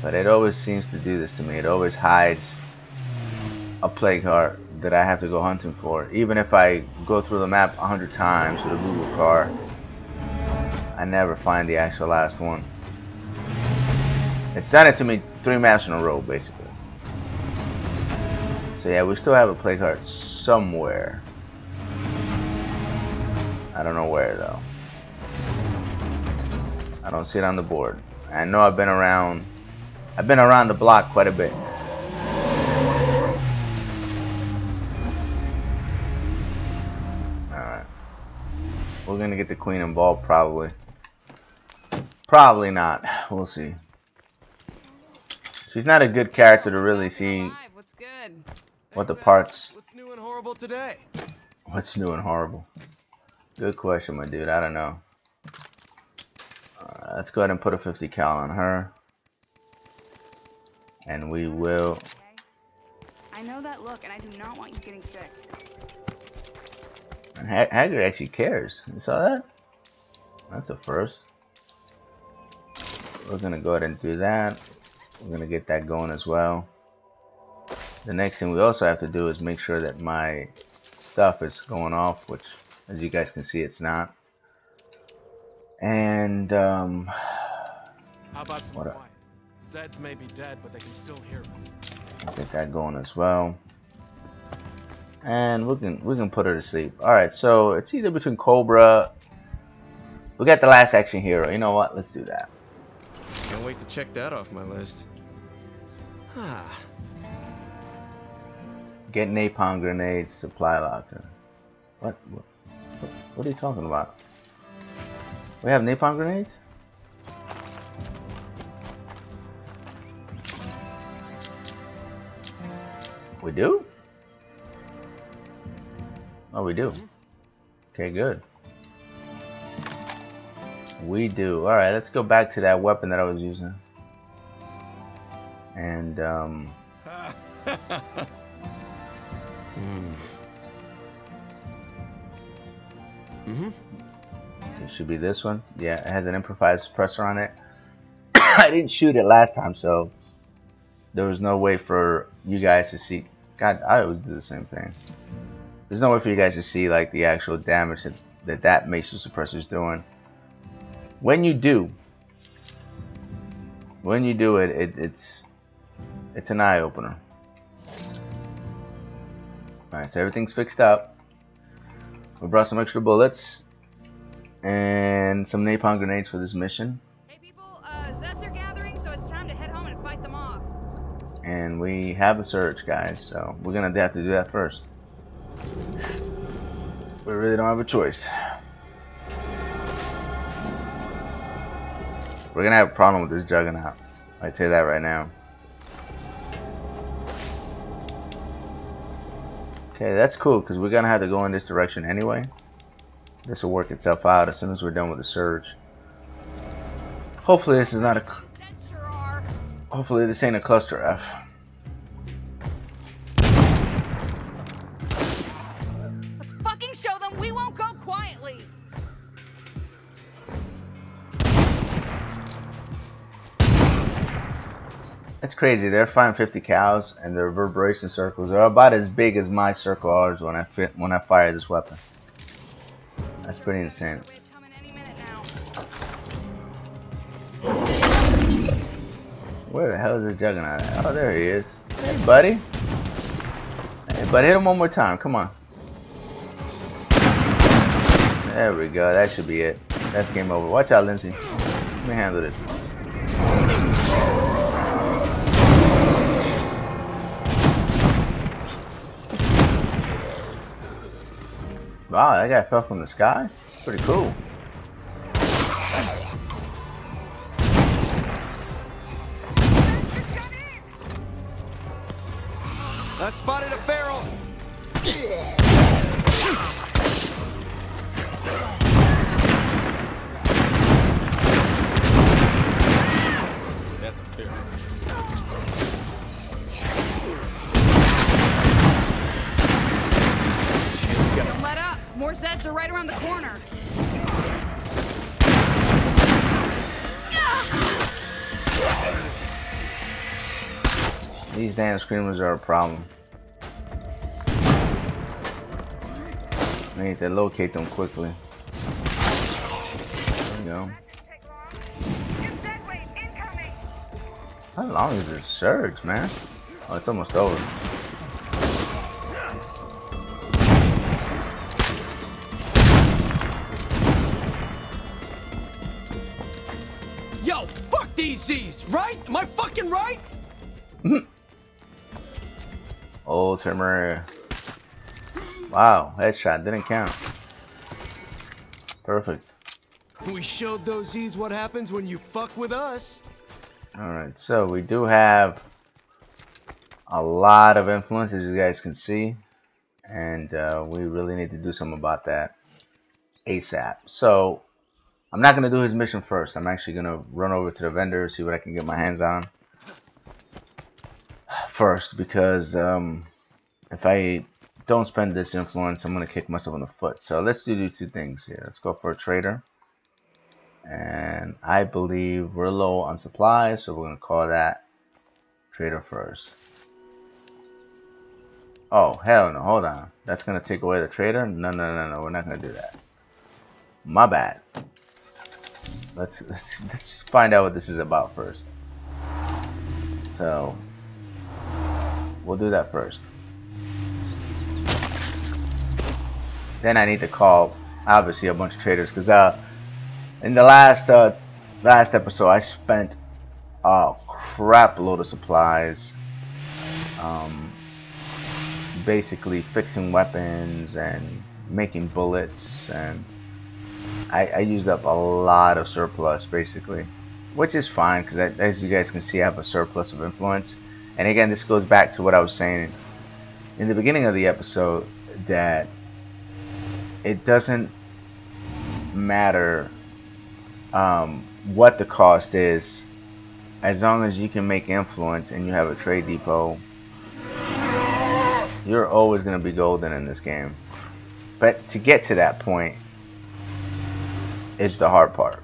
But it always seems to do this to me. It always hides a plague heart that I have to go hunting for. Even if I go through the map a hundred times with a Google car, I never find the actual last one. It to me three maps in a row, basically. So yeah, we still have a plague heart somewhere. I don't know where though. I don't see it on the board. I know I've been around. I've been around the block quite a bit. We're gonna get the queen involved probably. Probably not. We'll see. She's not a good character to really see What's good? what the parts What's new and horrible today? What's new and horrible? Good question, my dude. I don't know. Uh, let's go ahead and put a 50 cal on her. And we will... I know that look, and I do not want you getting sick. And ha Haggard actually cares. You saw that? That's a first. We're going to go ahead and do that. We're going to get that going as well. The next thing we also have to do is make sure that my stuff is going off, which as you guys can see it's not. And um, How about some What quiet? Zeds may be dead, but they can still hear us. get that going as well. And we can we can put her to sleep. All right, so it's either between Cobra. We got the last action hero. You know what? Let's do that. Can't wait to check that off my list. Ah. Get napalm grenades, supply locker. What? What, what, what are you talking about? We have napalm grenades? We do? Oh, we do. Okay, good. We do. Alright, let's go back to that weapon that I was using. And, um... Mm-hmm. It should be this one. Yeah, it has an improvised suppressor on it. I didn't shoot it last time, so there was no way for you guys to see. God, I always do the same thing. There's no way for you guys to see like the actual damage that that, that Mason suppressor is doing. When you do, when you do it, it it's it's an eye opener. Alright, so everything's fixed up. We brought some extra bullets and some napalm grenades for this mission. Hey people, uh, Zeds are gathering, so it's time to head home and fight them off. And we have a surge, guys, so we're gonna have to do that first. We really don't have a choice. We're gonna have a problem with this juggernaut. I tell you that right now. Okay, that's cool because we're gonna have to go in this direction anyway. This will work itself out as soon as we're done with the surge. Hopefully this is not a. Hopefully this ain't a cluster F. crazy. They're firing 50 cals, and their reverberation circles are about as big as my circle are when I fit when I fire this weapon. That's pretty insane. Where the hell is this juggernaut? At? Oh, there he is. Hey, buddy. Hey, buddy, hit him one more time. Come on. There we go. That should be it. That's game over. Watch out, Lindsay. Let me handle this. Wow, that guy fell from the sky? Pretty cool. I spotted a feral. Damn screamers are a problem. I need to locate them quickly. There we go. Take long. New dead weight incoming. How long is this surge, man? Oh, it's almost over. Yo, fuck these Z's, right? Am I fucking right? Oh, Terminator. Wow, headshot didn't count. Perfect. We showed those Z's what happens when you fuck with us. Alright, so we do have a lot of influence, as you guys can see. And uh, we really need to do something about that ASAP. So, I'm not going to do his mission first. I'm actually going to run over to the vendor, see what I can get my hands on first. Because um, if I don't spend this influence, I'm going to kick myself in the foot. So, let's do two things here. Let's go for a trader. And I believe we're low on supplies, so we're going to call that trader first. Oh, hell no, hold on. That's going to take away the trader? No, no, no, no, we're not going to do that. My bad. Let's, let's, let's find out what this is about first. So, we'll do that first. Then I need to call, obviously, a bunch of traders, because uh, in the last uh, last episode, I spent a crap load of supplies, um, basically fixing weapons and making bullets and I, I used up a lot of surplus basically which is fine because as you guys can see I have a surplus of influence and again this goes back to what I was saying in the beginning of the episode that it doesn't matter um, what the cost is as long as you can make influence and you have a trade depot you're always going to be golden in this game. But to get to that point is the hard part.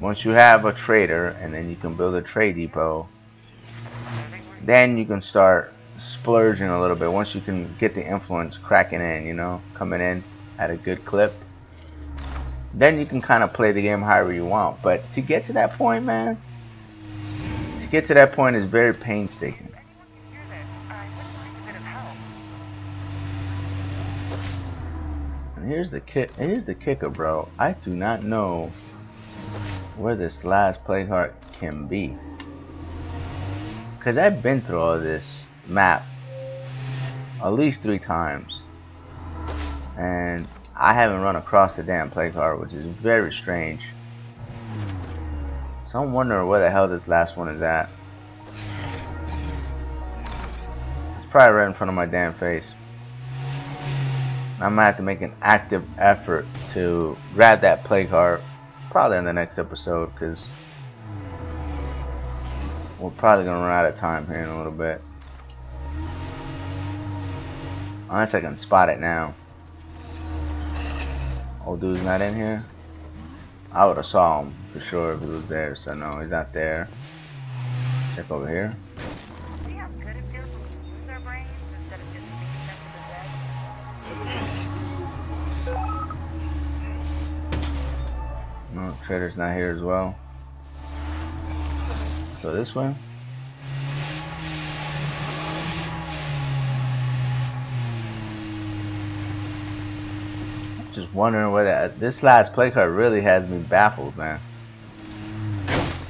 Once you have a trader and then you can build a trade depot then you can start splurging a little bit. Once you can get the influence cracking in you know coming in at a good clip then you can kind of play the game however you want. But to get to that point man to get to that point is very painstaking. And here's the kick here's the kicker bro. I do not know where this last plague heart can be because I've been through all this map at least three times. And I haven't run across the damn plague heart which is very strange. So I'm wondering where the hell this last one is at. It's probably right in front of my damn face. I might have to make an active effort to grab that plague heart probably in the next episode because we're probably gonna run out of time here in a little bit. Unless I can spot it now. Old dude's not in here? I would have saw him for sure if he was there so no he's not there. Check over here. See how good it feels when we use our brains instead of just feeding them to the dead? no trader's not here as well so this way just wondering whether this last plague heart really has me baffled, man.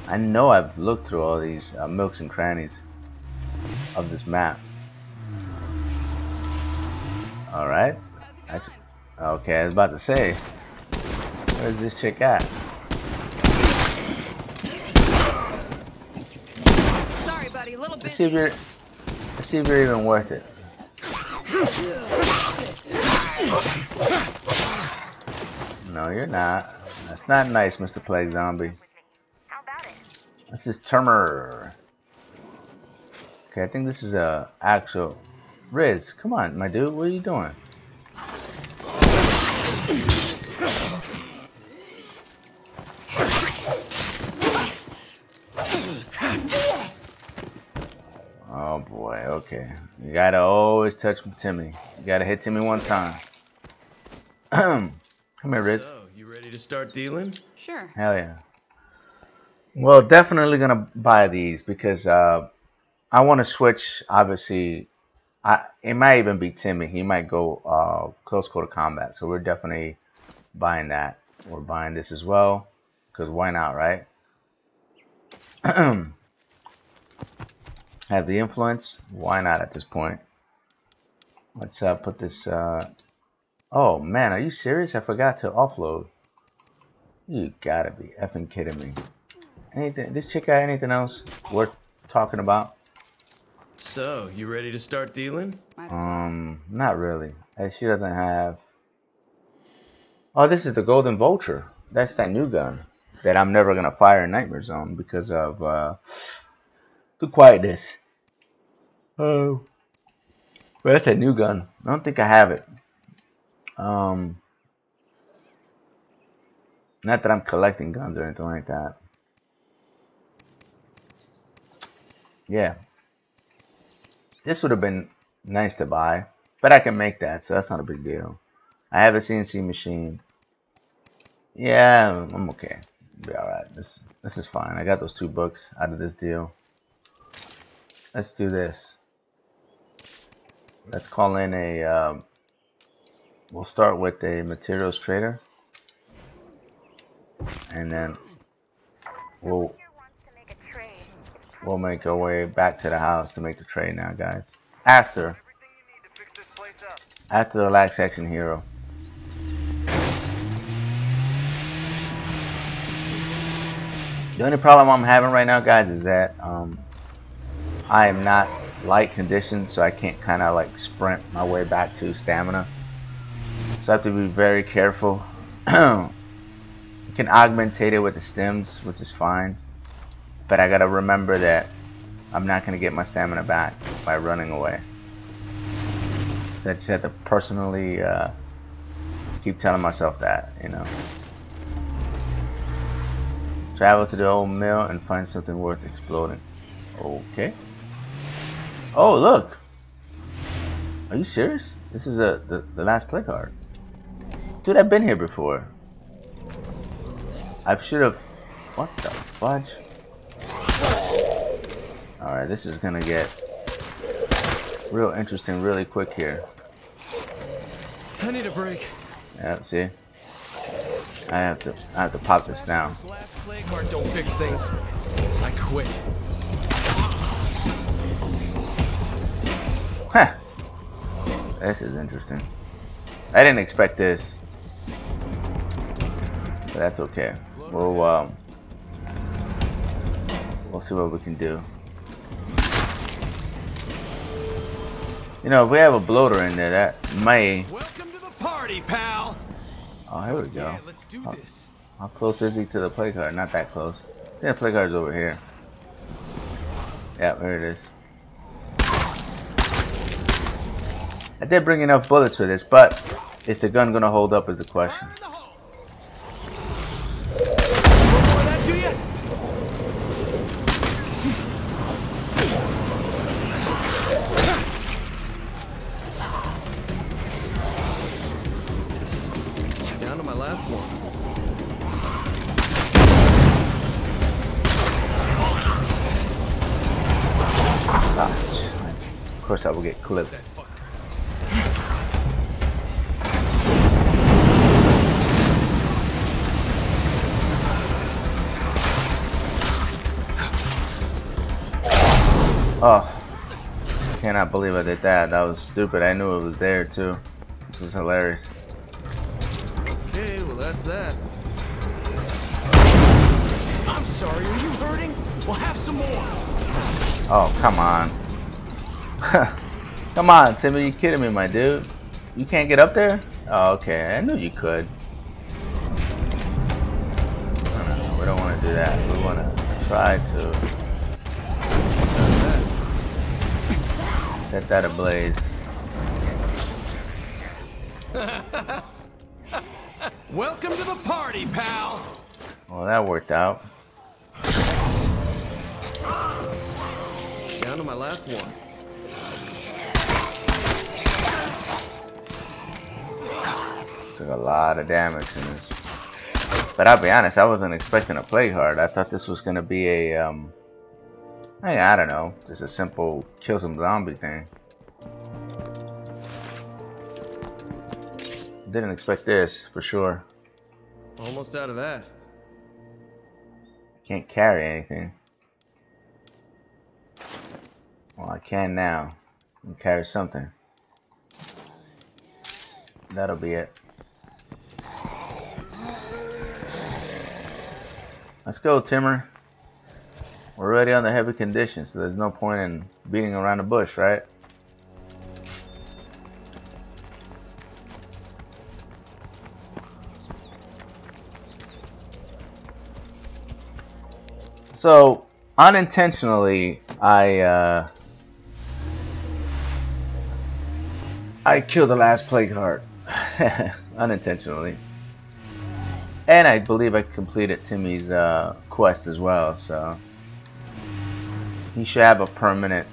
I know I've looked through all these uh, milks and crannies of this map. All right. Okay, I was about to say, where's this chick at? Sorry, buddy, a little Let's see if you're, let's see if you're even worth it. No, you're not. That's not nice, Mr. Plague Zombie. This is Termer. Okay, I think this is a actual Riz. Come on, my dude. What are you doing? Boy. Okay, you gotta always touch Timmy. You gotta hit Timmy one time. Come here, Riz. So, you ready to start dealing? Sure. Hell yeah. Well, definitely gonna buy these because uh, I want to switch. Obviously, I it might even be Timmy. He might go uh, close quarter combat. So we're definitely buying that. We're buying this as well because why not, right? Have the influence? Why not at this point? Let's uh, put this. Uh... Oh man, are you serious? I forgot to offload. You gotta be effing kidding me. Anything? This chick got anything else worth talking about? So, you ready to start dealing? Might as well. Um, not really. She doesn't have. Oh, this is the Golden Vulture. That's that new gun that I'm never gonna fire in Nightmare Zone because of uh, the quietness. Oh, but that's a new gun. I don't think I have it. Um, not that I'm collecting guns or anything like that. Yeah, this would have been nice to buy, but I can make that, so that's not a big deal. I have a CNC machine. Yeah, I'm okay. Be all right. This this is fine. I got those two books out of this deal. Let's do this. Let's call in a. Um, we'll start with a materials trader, and then we'll we'll make our way back to the house to make the trade now, guys. After After the last action hero. The only problem I'm having right now, guys, is that um, I am not light conditioned, so I can't kind of like sprint my way back to stamina. So I have to be very careful. you can augmentate it with the stems, which is fine. But I gotta remember that I'm not gonna get my stamina back by running away. So I just have to personally uh, keep telling myself that, you know. Travel to the old mill and find something worth exploding. Okay. Oh, look. Are you serious? This is a the, the last plague heart. Dude, I've been here before. I should have... What the fudge? Alright, this is gonna get real interesting really quick here. I need a break. Yep, see? I have to I have to pop this now. This last plague heart don't fix things. I quit. Huh. This is interesting. I didn't expect this. But that's okay. We'll um we'll see what we can do. You know, if we have a bloater in there, that may. Welcome to the party, pal. Oh, here we go. Yeah, let's do this. How close is he to the plague heart? Not that close. Yeah, plague heart's over here. Yeah, here it is. I did bring enough bullets for this, but is the gun gonna hold up is the question. Cannot believe I did that. That was stupid. I knew it was there too. This was hilarious. Okay, well that's that. I'm sorry, are you hurting? Well, have some more. Oh, come on. come on, Timmy. You kidding me, my dude? You can't get up there? Oh, okay. I knew you could. No, no. We don't want to do that. We want to try to set that ablaze. Welcome to the party, pal. Well, that worked out. Down to my last one. Took a lot of damage in this. But I'll be honest, I wasn't expecting to play hard. I thought this was gonna be a um I, I don't know, just a simple kill some zombie thing. Didn't expect this for sure. Almost out of that. Can't carry anything. Well, I can now. I can carry something. That'll be it. Let's go, Timmer. We're already on the heavy condition, so there's no point in beating around the bush, right? So, unintentionally, I, uh, I killed the last plague heart. unintentionally. And I believe I completed Timmy's uh, quest as well, so he should have a permanent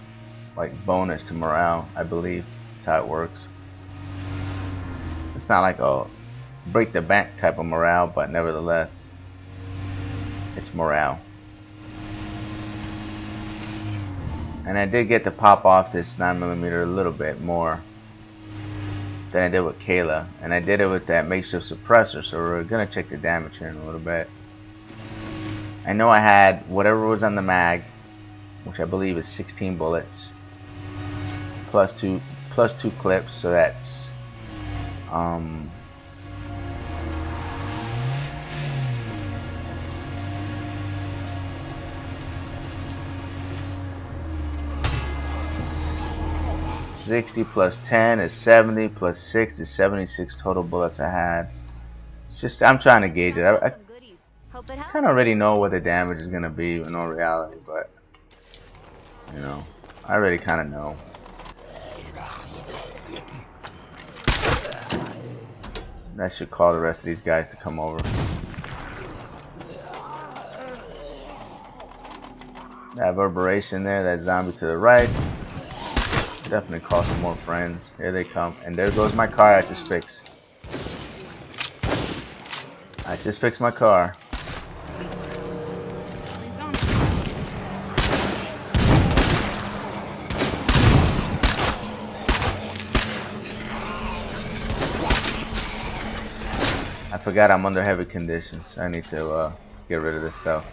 like bonus to morale, I believe. That's how it works. It's not like a break the bank type of morale, but nevertheless, it's morale. And I did get to pop off this 9mm a little bit more than I did with Kayla. And I did it with that makeshift suppressor, so we're going to check the damage here in a little bit. I know I had whatever was on the mag, which I believe is 16 bullets, plus two, plus two clips, so that's Um, Sixty plus ten is seventy. Plus six is seventy-six total bullets I had. It's just I'm trying to gauge it. I, I kind of already know what the damage is gonna be in all reality, but you know, I already kind of know. That should call the rest of these guys to come over. That reverberation there, that zombie to the right. Definitely call some more friends. Here they come. And there goes my car I just fixed. I just fixed my car. Forgot I'm under heavy conditions. I need to uh, get rid of this stuff.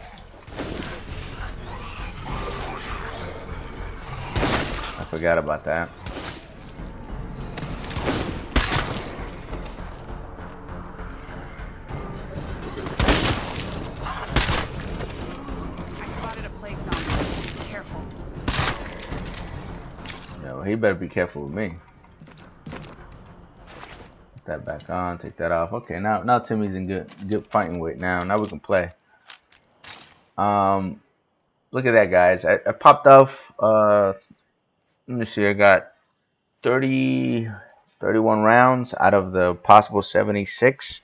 I forgot about that. I spotted a plague zombie. Be careful. Yeah, well, he better be careful with me. That back on. Take that off. Okay, now now Timmy's in good good fighting weight. Now now we can play. Um, look at that, guys. I, I popped off. Uh, let me see. I got 30, 31 rounds out of the possible 76.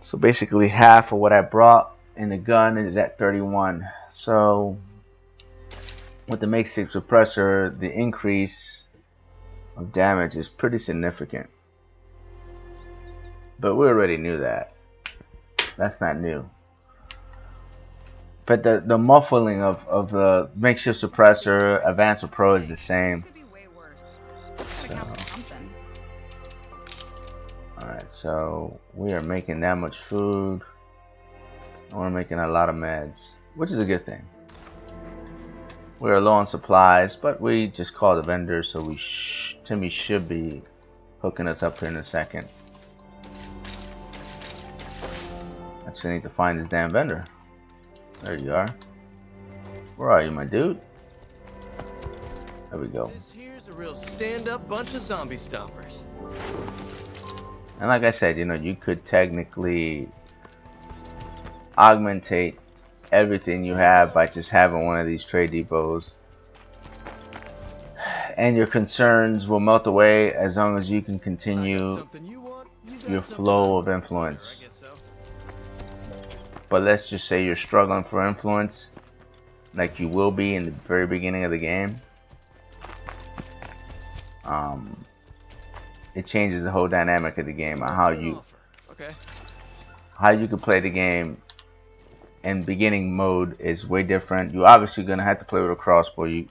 So basically half of what I brought in the gun is at 31. So with the makeshift suppressor, the increase of damage is pretty significant. But we already knew that. That's not new. But the, the muffling of, of the makeshift suppressor, Advanced Pro is the same. Could be way worse. Gotta count for something. Alright, so we are making that much food. And we're making a lot of meds, which is a good thing. We're low on supplies, but we just called the vendor, so we sh Timmy should be hooking us up here in a second. Just need to find this damn vendor. There you are. Where are you, my dude? There we go. This here's a real stand-up bunch of zombie stompers. And like I said, you know, you could technically augmentate everything you have by just having one of these trade depots. And your concerns will melt away as long as you can continue you want, you your flow of influence. I guess so. But let's just say you're struggling for influence, like you will be in the very beginning of the game. Um, it changes the whole dynamic of the game on how you Okay. how you can play the game in beginning mode is way different. you're obviously gonna have to play with a crossbow. You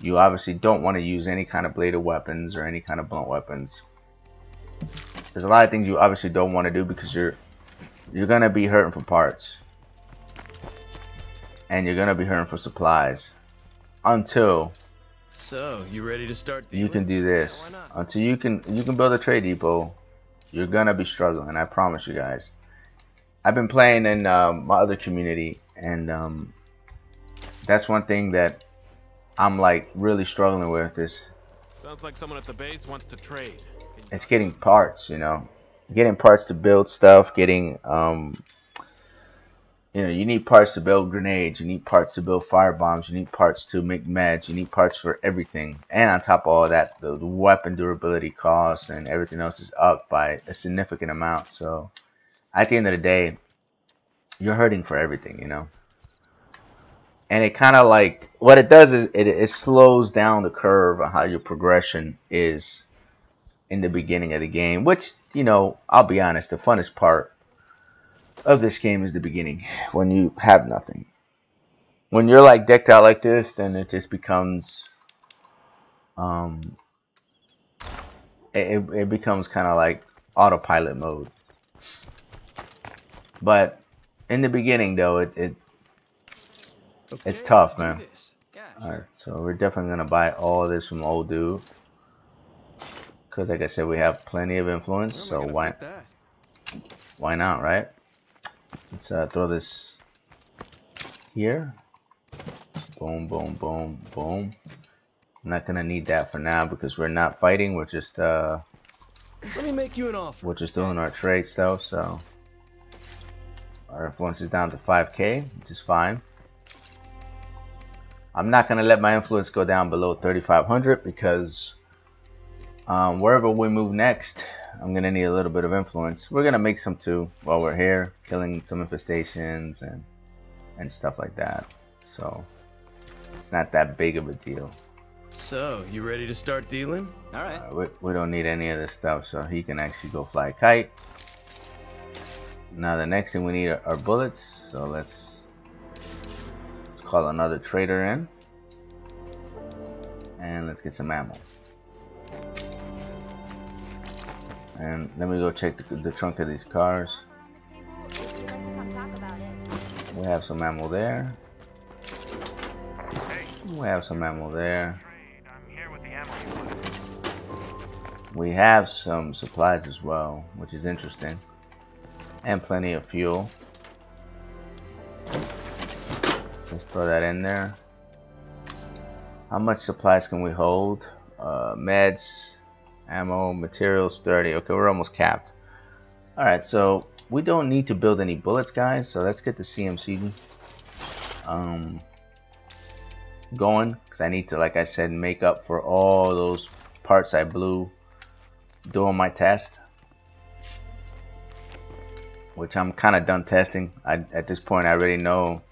you obviously don't want to use any kind of bladed weapons or any kind of blunt weapons. There's a lot of things you obviously don't want to do because you're you're gonna be hurting for parts. And you're gonna be hurting for supplies. Until So, you ready to start you can do this. Yeah. Until you can you can build a trade depot, you're gonna be struggling. I promise you guys. I've been playing in um, my other community, and um, that's one thing that I'm like really struggling with. Is Sounds like someone at the base wants to trade. It's getting parts, you know, getting parts to build stuff, getting um, you know, you need parts to build grenades, you need parts to build fire bombs, you need parts to make meds, you need parts for everything. And on top of all that, the, the weapon durability costs and everything else is up by a significant amount. So at the end of the day, you're hurting for everything, you know. And it kind of like what it does is it, it slows down the curve on how your progression is in the beginning of the game, which you know, I'll be honest, the funnest part of this game is the beginning when you have nothing. When you're like decked out like this, then it just becomes um it, it- becomes kind of like autopilot mode. But in the beginning though, it, it Okay, It's tough, man. Alright, so we're definitely gonna buy all this from old dude. Because like I said, we have plenty of influence, so am I gonna why why not, right? Let's uh, throw this here. Boom, boom, boom, boom. I'm not gonna need that for now because we're not fighting. We're just uh, Let me make you an offer. we're just doing our trade stuff. So our influence is down to 5k, which is fine. I'm not gonna let my influence go down below 3,500 because um, wherever we move next, I'm gonna need a little bit of influence. We're gonna make some too while we're here, killing some infestations and and stuff like that. So it's not that big of a deal. So, you ready to start dealing? All right. Uh, we, we don't need any of this stuff, so he can actually go fly a kite. Now the next thing we need are, are bullets, so let's let's call another trader in, and let's get some ammo. And let me go check the, the trunk of these cars. We have some ammo there. We have some ammo there. We have some supplies as well, which is interesting. And plenty of fuel. Let's throw that in there. How much supplies can we hold? Uh, meds, ammo, materials, 30. Okay, we're almost capped. Alright, so we don't need to build any bullets, guys. So let's get the CMC um, going. Because I need to, like I said, make up for all those parts I blew doing my test which I'm kind of done testing I, at this point I already know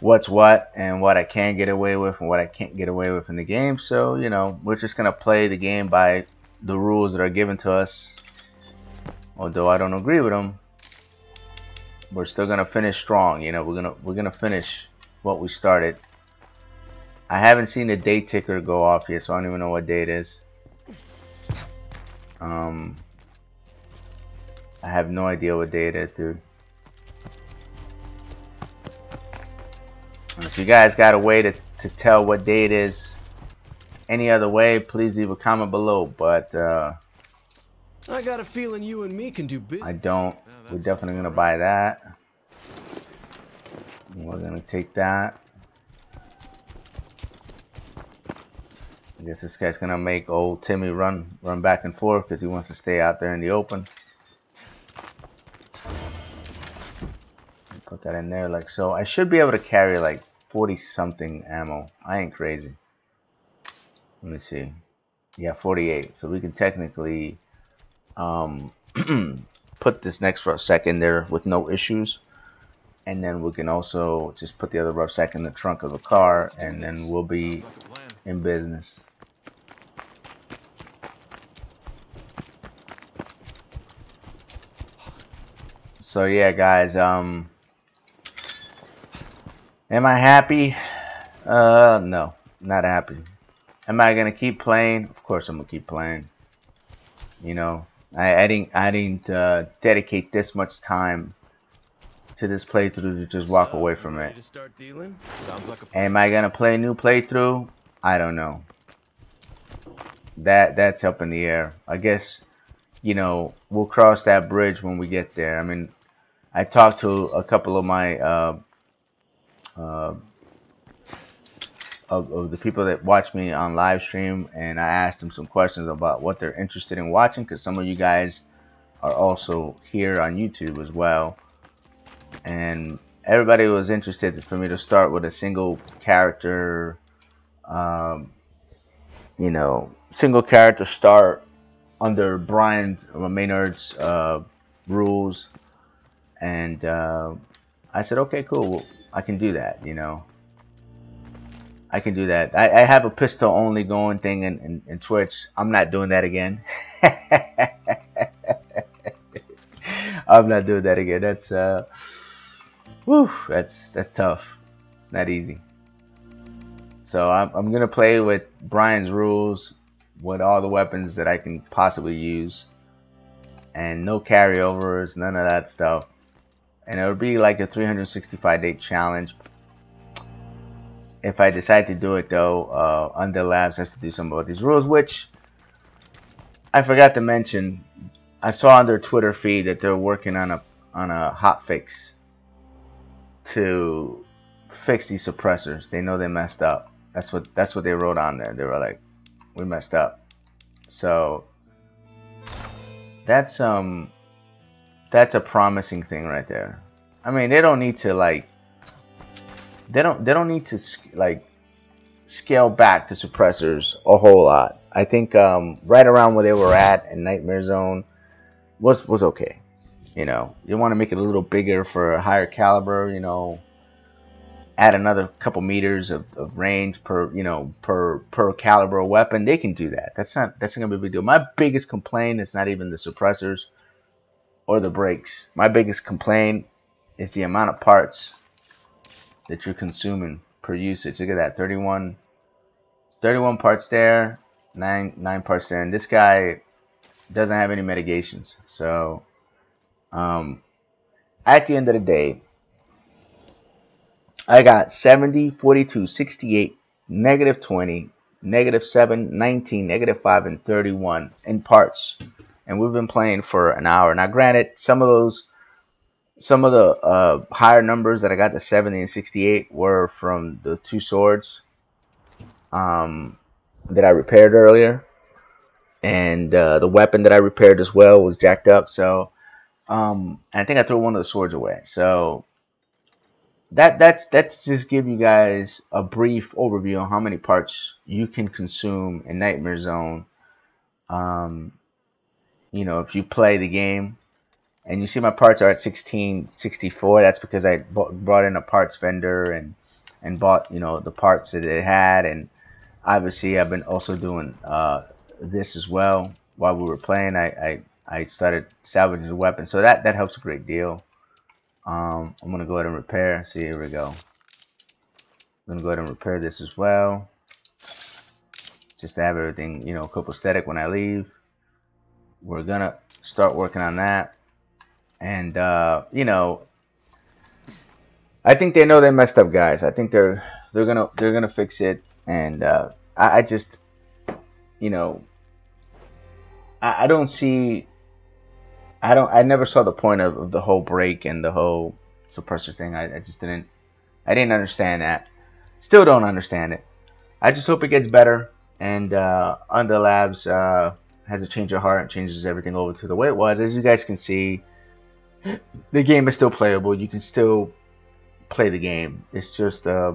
what's what and what I can get away with and what I can't get away with in the game. So you know we're just gonna play the game by the rules that are given to us. Although I don't agree with them we're still gonna finish strong you know we're gonna we're gonna finish what we started. I haven't seen the day ticker go off yet so I don't even know what day it is. Um, I have no idea what day it is, dude. And if you guys got a way to, to tell what day it is any other way, please leave a comment below. But uh, I got a feeling you and me can do business. I don't. We're definitely gonna buy that. We're gonna take that. I guess this guy's gonna make old Timmy run run back and forth because he wants to stay out there in the open. Put that in there like so. I should be able to carry like 40 something ammo. I ain't crazy. Let me see. Yeah, 48. So we can technically um, put this next rucksack in there with no issues. And then we can also just put the other rucksack in the trunk of the car and then we'll be in business. So yeah, guys, um am I happy? Uh no, not happy. Am I to keep playing? Of course I'm to keep playing. You know, I, I didn't I didn't uh, dedicate this much time to this playthrough to just walk So, away from it. like. Am I gonna play a new playthrough? I don't know. That that's up in the air. I guess you know we'll cross that bridge when we get there. I mean, I talked to a couple of my uh, uh, of, of the people that watch me on live stream, and I asked them some questions about what they're interested in watching because some of you guys are also here on YouTube as well. And everybody was interested for me to start with a single character um, you know single character start under Brian Maynard's uh, rules. And uh, I said okay cool I can do that you know I can do that I, I have a pistol only going thing in, in, in Twitch I'm not doing that again I'm not doing that again that's uh Whew, that's that's tough. It's not easy. So I'm I'm gonna play with Brian's rules, with all the weapons that I can possibly use, and no carryovers, none of that stuff. And it'll be like a 365 day challenge. If I decide to do it though, uh, Undead Labs has to do some of these rules, which I forgot to mention, I saw on their Twitter feed that they're working on a on a hot fix to fix these suppressors. They know they messed up. That's what that's what they wrote on there. They were like, we messed up. So that's um that's a promising thing right there. I mean, they don't need to like they don't they don't need to like scale back the suppressors a whole lot. I think um, right around where they were at in Nightmare Zone was was okay. You know, you want to make it a little bigger for a higher caliber. You know, add another couple meters of, of range per you know per per caliber weapon. They can do that. That's not that's not gonna be a big deal. My biggest complaint is not even the suppressors or the brakes. My biggest complaint is the amount of parts that you're consuming per usage. Look at that, 31, 31 parts there, nine nine parts there, and this guy doesn't have any mitigations. So, um, at the end of the day, I got 70, 42, 68, negative 20, negative 7, 19, negative 5, and 31 in parts. And we've been playing for an hour. Now, granted, some of those some of the uh, higher numbers that I got, the 70 and 68, were from the two swords um, that I repaired earlier. And uh, the weapon that I repaired as well was jacked up. So um, I think I threw one of the swords away. So that that's that's just give you guys a brief overview on how many parts you can consume in Nightmare Zone. Um, you know, if you play the game and you see my parts are at 1664 that's because I brought in a parts vendor and and bought you know the parts that it had. And obviously I've been also doing uh, this as well while we were playing. I, I, I started salvaging the weapon. So that that helps a great deal. Um, I'm gonna go ahead and repair. See here we go. I'm gonna go ahead and repair this as well. Just to have everything you know copacetic when I leave we're gonna start working on that and uh, you know, I think they know they messed up, guys. I think they're they're gonna they're gonna fix it, and uh, I, I just, you know, I, I don't see. I don't. I never saw the point of, of the whole break and the whole suppressor thing. I, I just didn't. I didn't understand that. Still don't understand it. I just hope it gets better. And uh, Undead Labs uh, has a change of heart and changes everything over to the way it was. As you guys can see, the game is still playable. You can still play the game. It's just uh,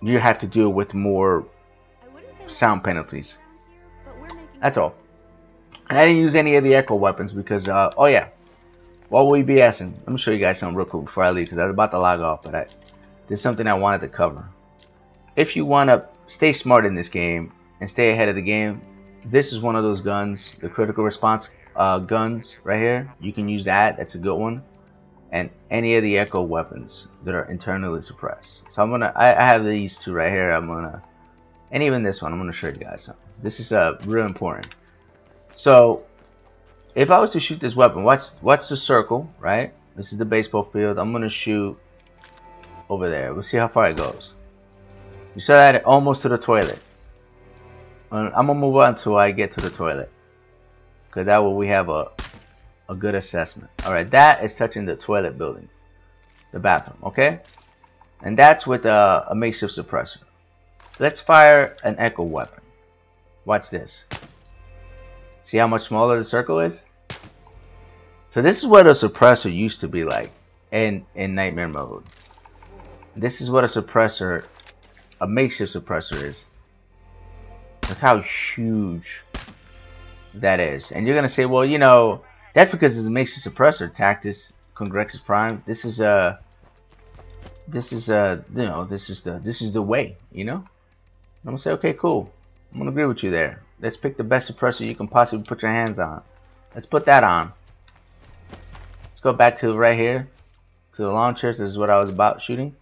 you have to deal with more sound penalties. That's all. And I didn't use any of the echo weapons because, uh, oh yeah, while we BSing, let me show you guys something real quick before I leave because I was about to log off, but I, there's something I wanted to cover. If you want to stay smart in this game and stay ahead of the game, this is one of those guns, the critical response uh, guns right here. You can use that. That's a good one. And any of the echo weapons that are internally suppressed. So I'm gonna. I, I have these two right here. I'm gonna. And even this one. I'm gonna show you guys something. This is uh, real important. So if I was to shoot this weapon, watch watch the circle, right? This is the baseball field. I'm gonna shoot over there. We'll see how far it goes. You saw that almost to the toilet. I'm gonna move on until I get to the toilet. Because that way we have a a good assessment. All right that is touching the toilet building. The bathroom okay? And that's with a, a makeshift suppressor. Let's fire an echo weapon. Watch this. See how much smaller the circle is? So this is what a suppressor used to be like in in nightmare mode. This is what a suppressor a makeshift suppressor is look how huge that is. And you're gonna say, well, you know, that's because it's a makeshift suppressor, Tactus Congrexes Prime. This is a, uh, this is uh, you know, this is the, this is the way, you know. I'm gonna say, okay, cool. I'm gonna agree with you there. Let's pick the best suppressor you can possibly put your hands on. Let's put that on. Let's go back to right here, to the launchers. This is what I was about shooting.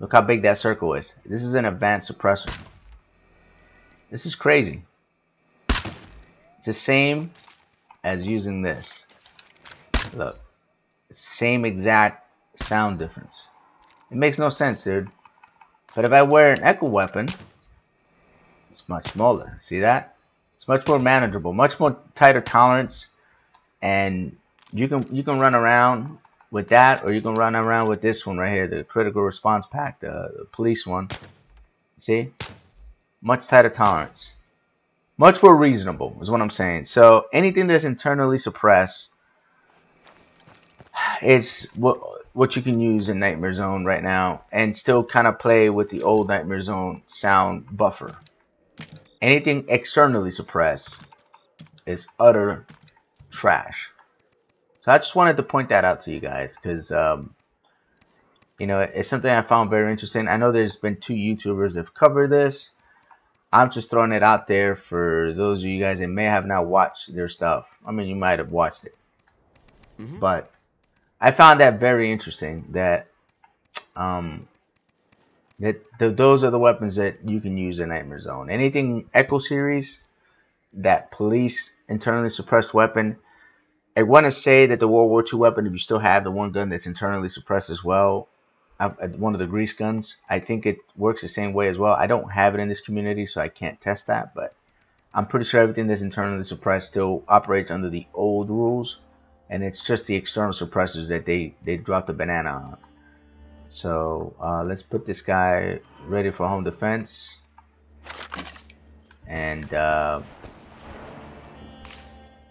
Look how big that circle is. This is an advanced suppressor. This is crazy. It's the same as using this. Look, same exact sound difference. It makes no sense, dude. But if I wear an echo weapon, it's much smaller. See that? It's much more manageable, much more tighter tolerance, and you can you can run around with that, or you can run around with this one right here, the critical response pack, the, the police one. See, much tighter tolerance, much more reasonable is what I'm saying. So anything that's internally suppressed, it's what what you can use in Nightmare Zone right now, and still kind of play with the old Nightmare Zone sound buffer anything externally suppressed is utter trash. So I just wanted to point that out to you guys because, um, you know, it's something I found very interesting. I know there's been two YouTubers that have covered this. I'm just throwing it out there for those of you guys that may have not watched their stuff. I mean, you might have watched it. Mm -hmm. But I found that very interesting that um, that those are the weapons that you can use in Nightmare Zone. Anything Echo series, that police internally suppressed weapon. I want to say that the World War II weapon, if you still have the one gun that's internally suppressed as well, one of the grease guns, I think it works the same way as well. I don't have it in this community, so I can't test that, but I'm pretty sure everything that's internally suppressed still operates under the old rules, and it's just the external suppressors that they, they dropped the banana on. So uh, let's put this guy ready for home defense. And uh,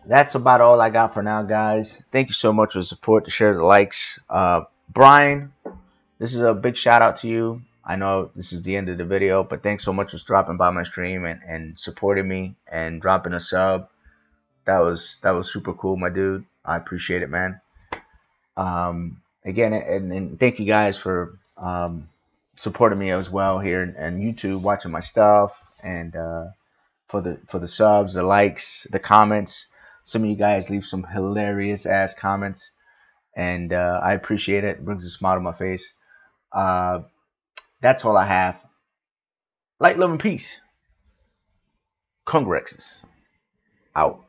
that's about all I got for now, guys. Thank you so much for the support, to share the likes. Uh, Brian, this is a big shout out to you. I know this is the end of the video, but thanks so much for dropping by my stream and, and supporting me and dropping a sub. That was that was super cool, my dude. I appreciate it, man. Um, again, and, and thank you guys for um, supporting me as well here and YouTube, watching my stuff, and uh, for the for the subs, the likes, the comments. Some of you guys leave some hilarious ass comments, and uh, I appreciate it. it. Brings a smile to my face. Uh, that's all I have. Light, love, and peace. Congrexes out.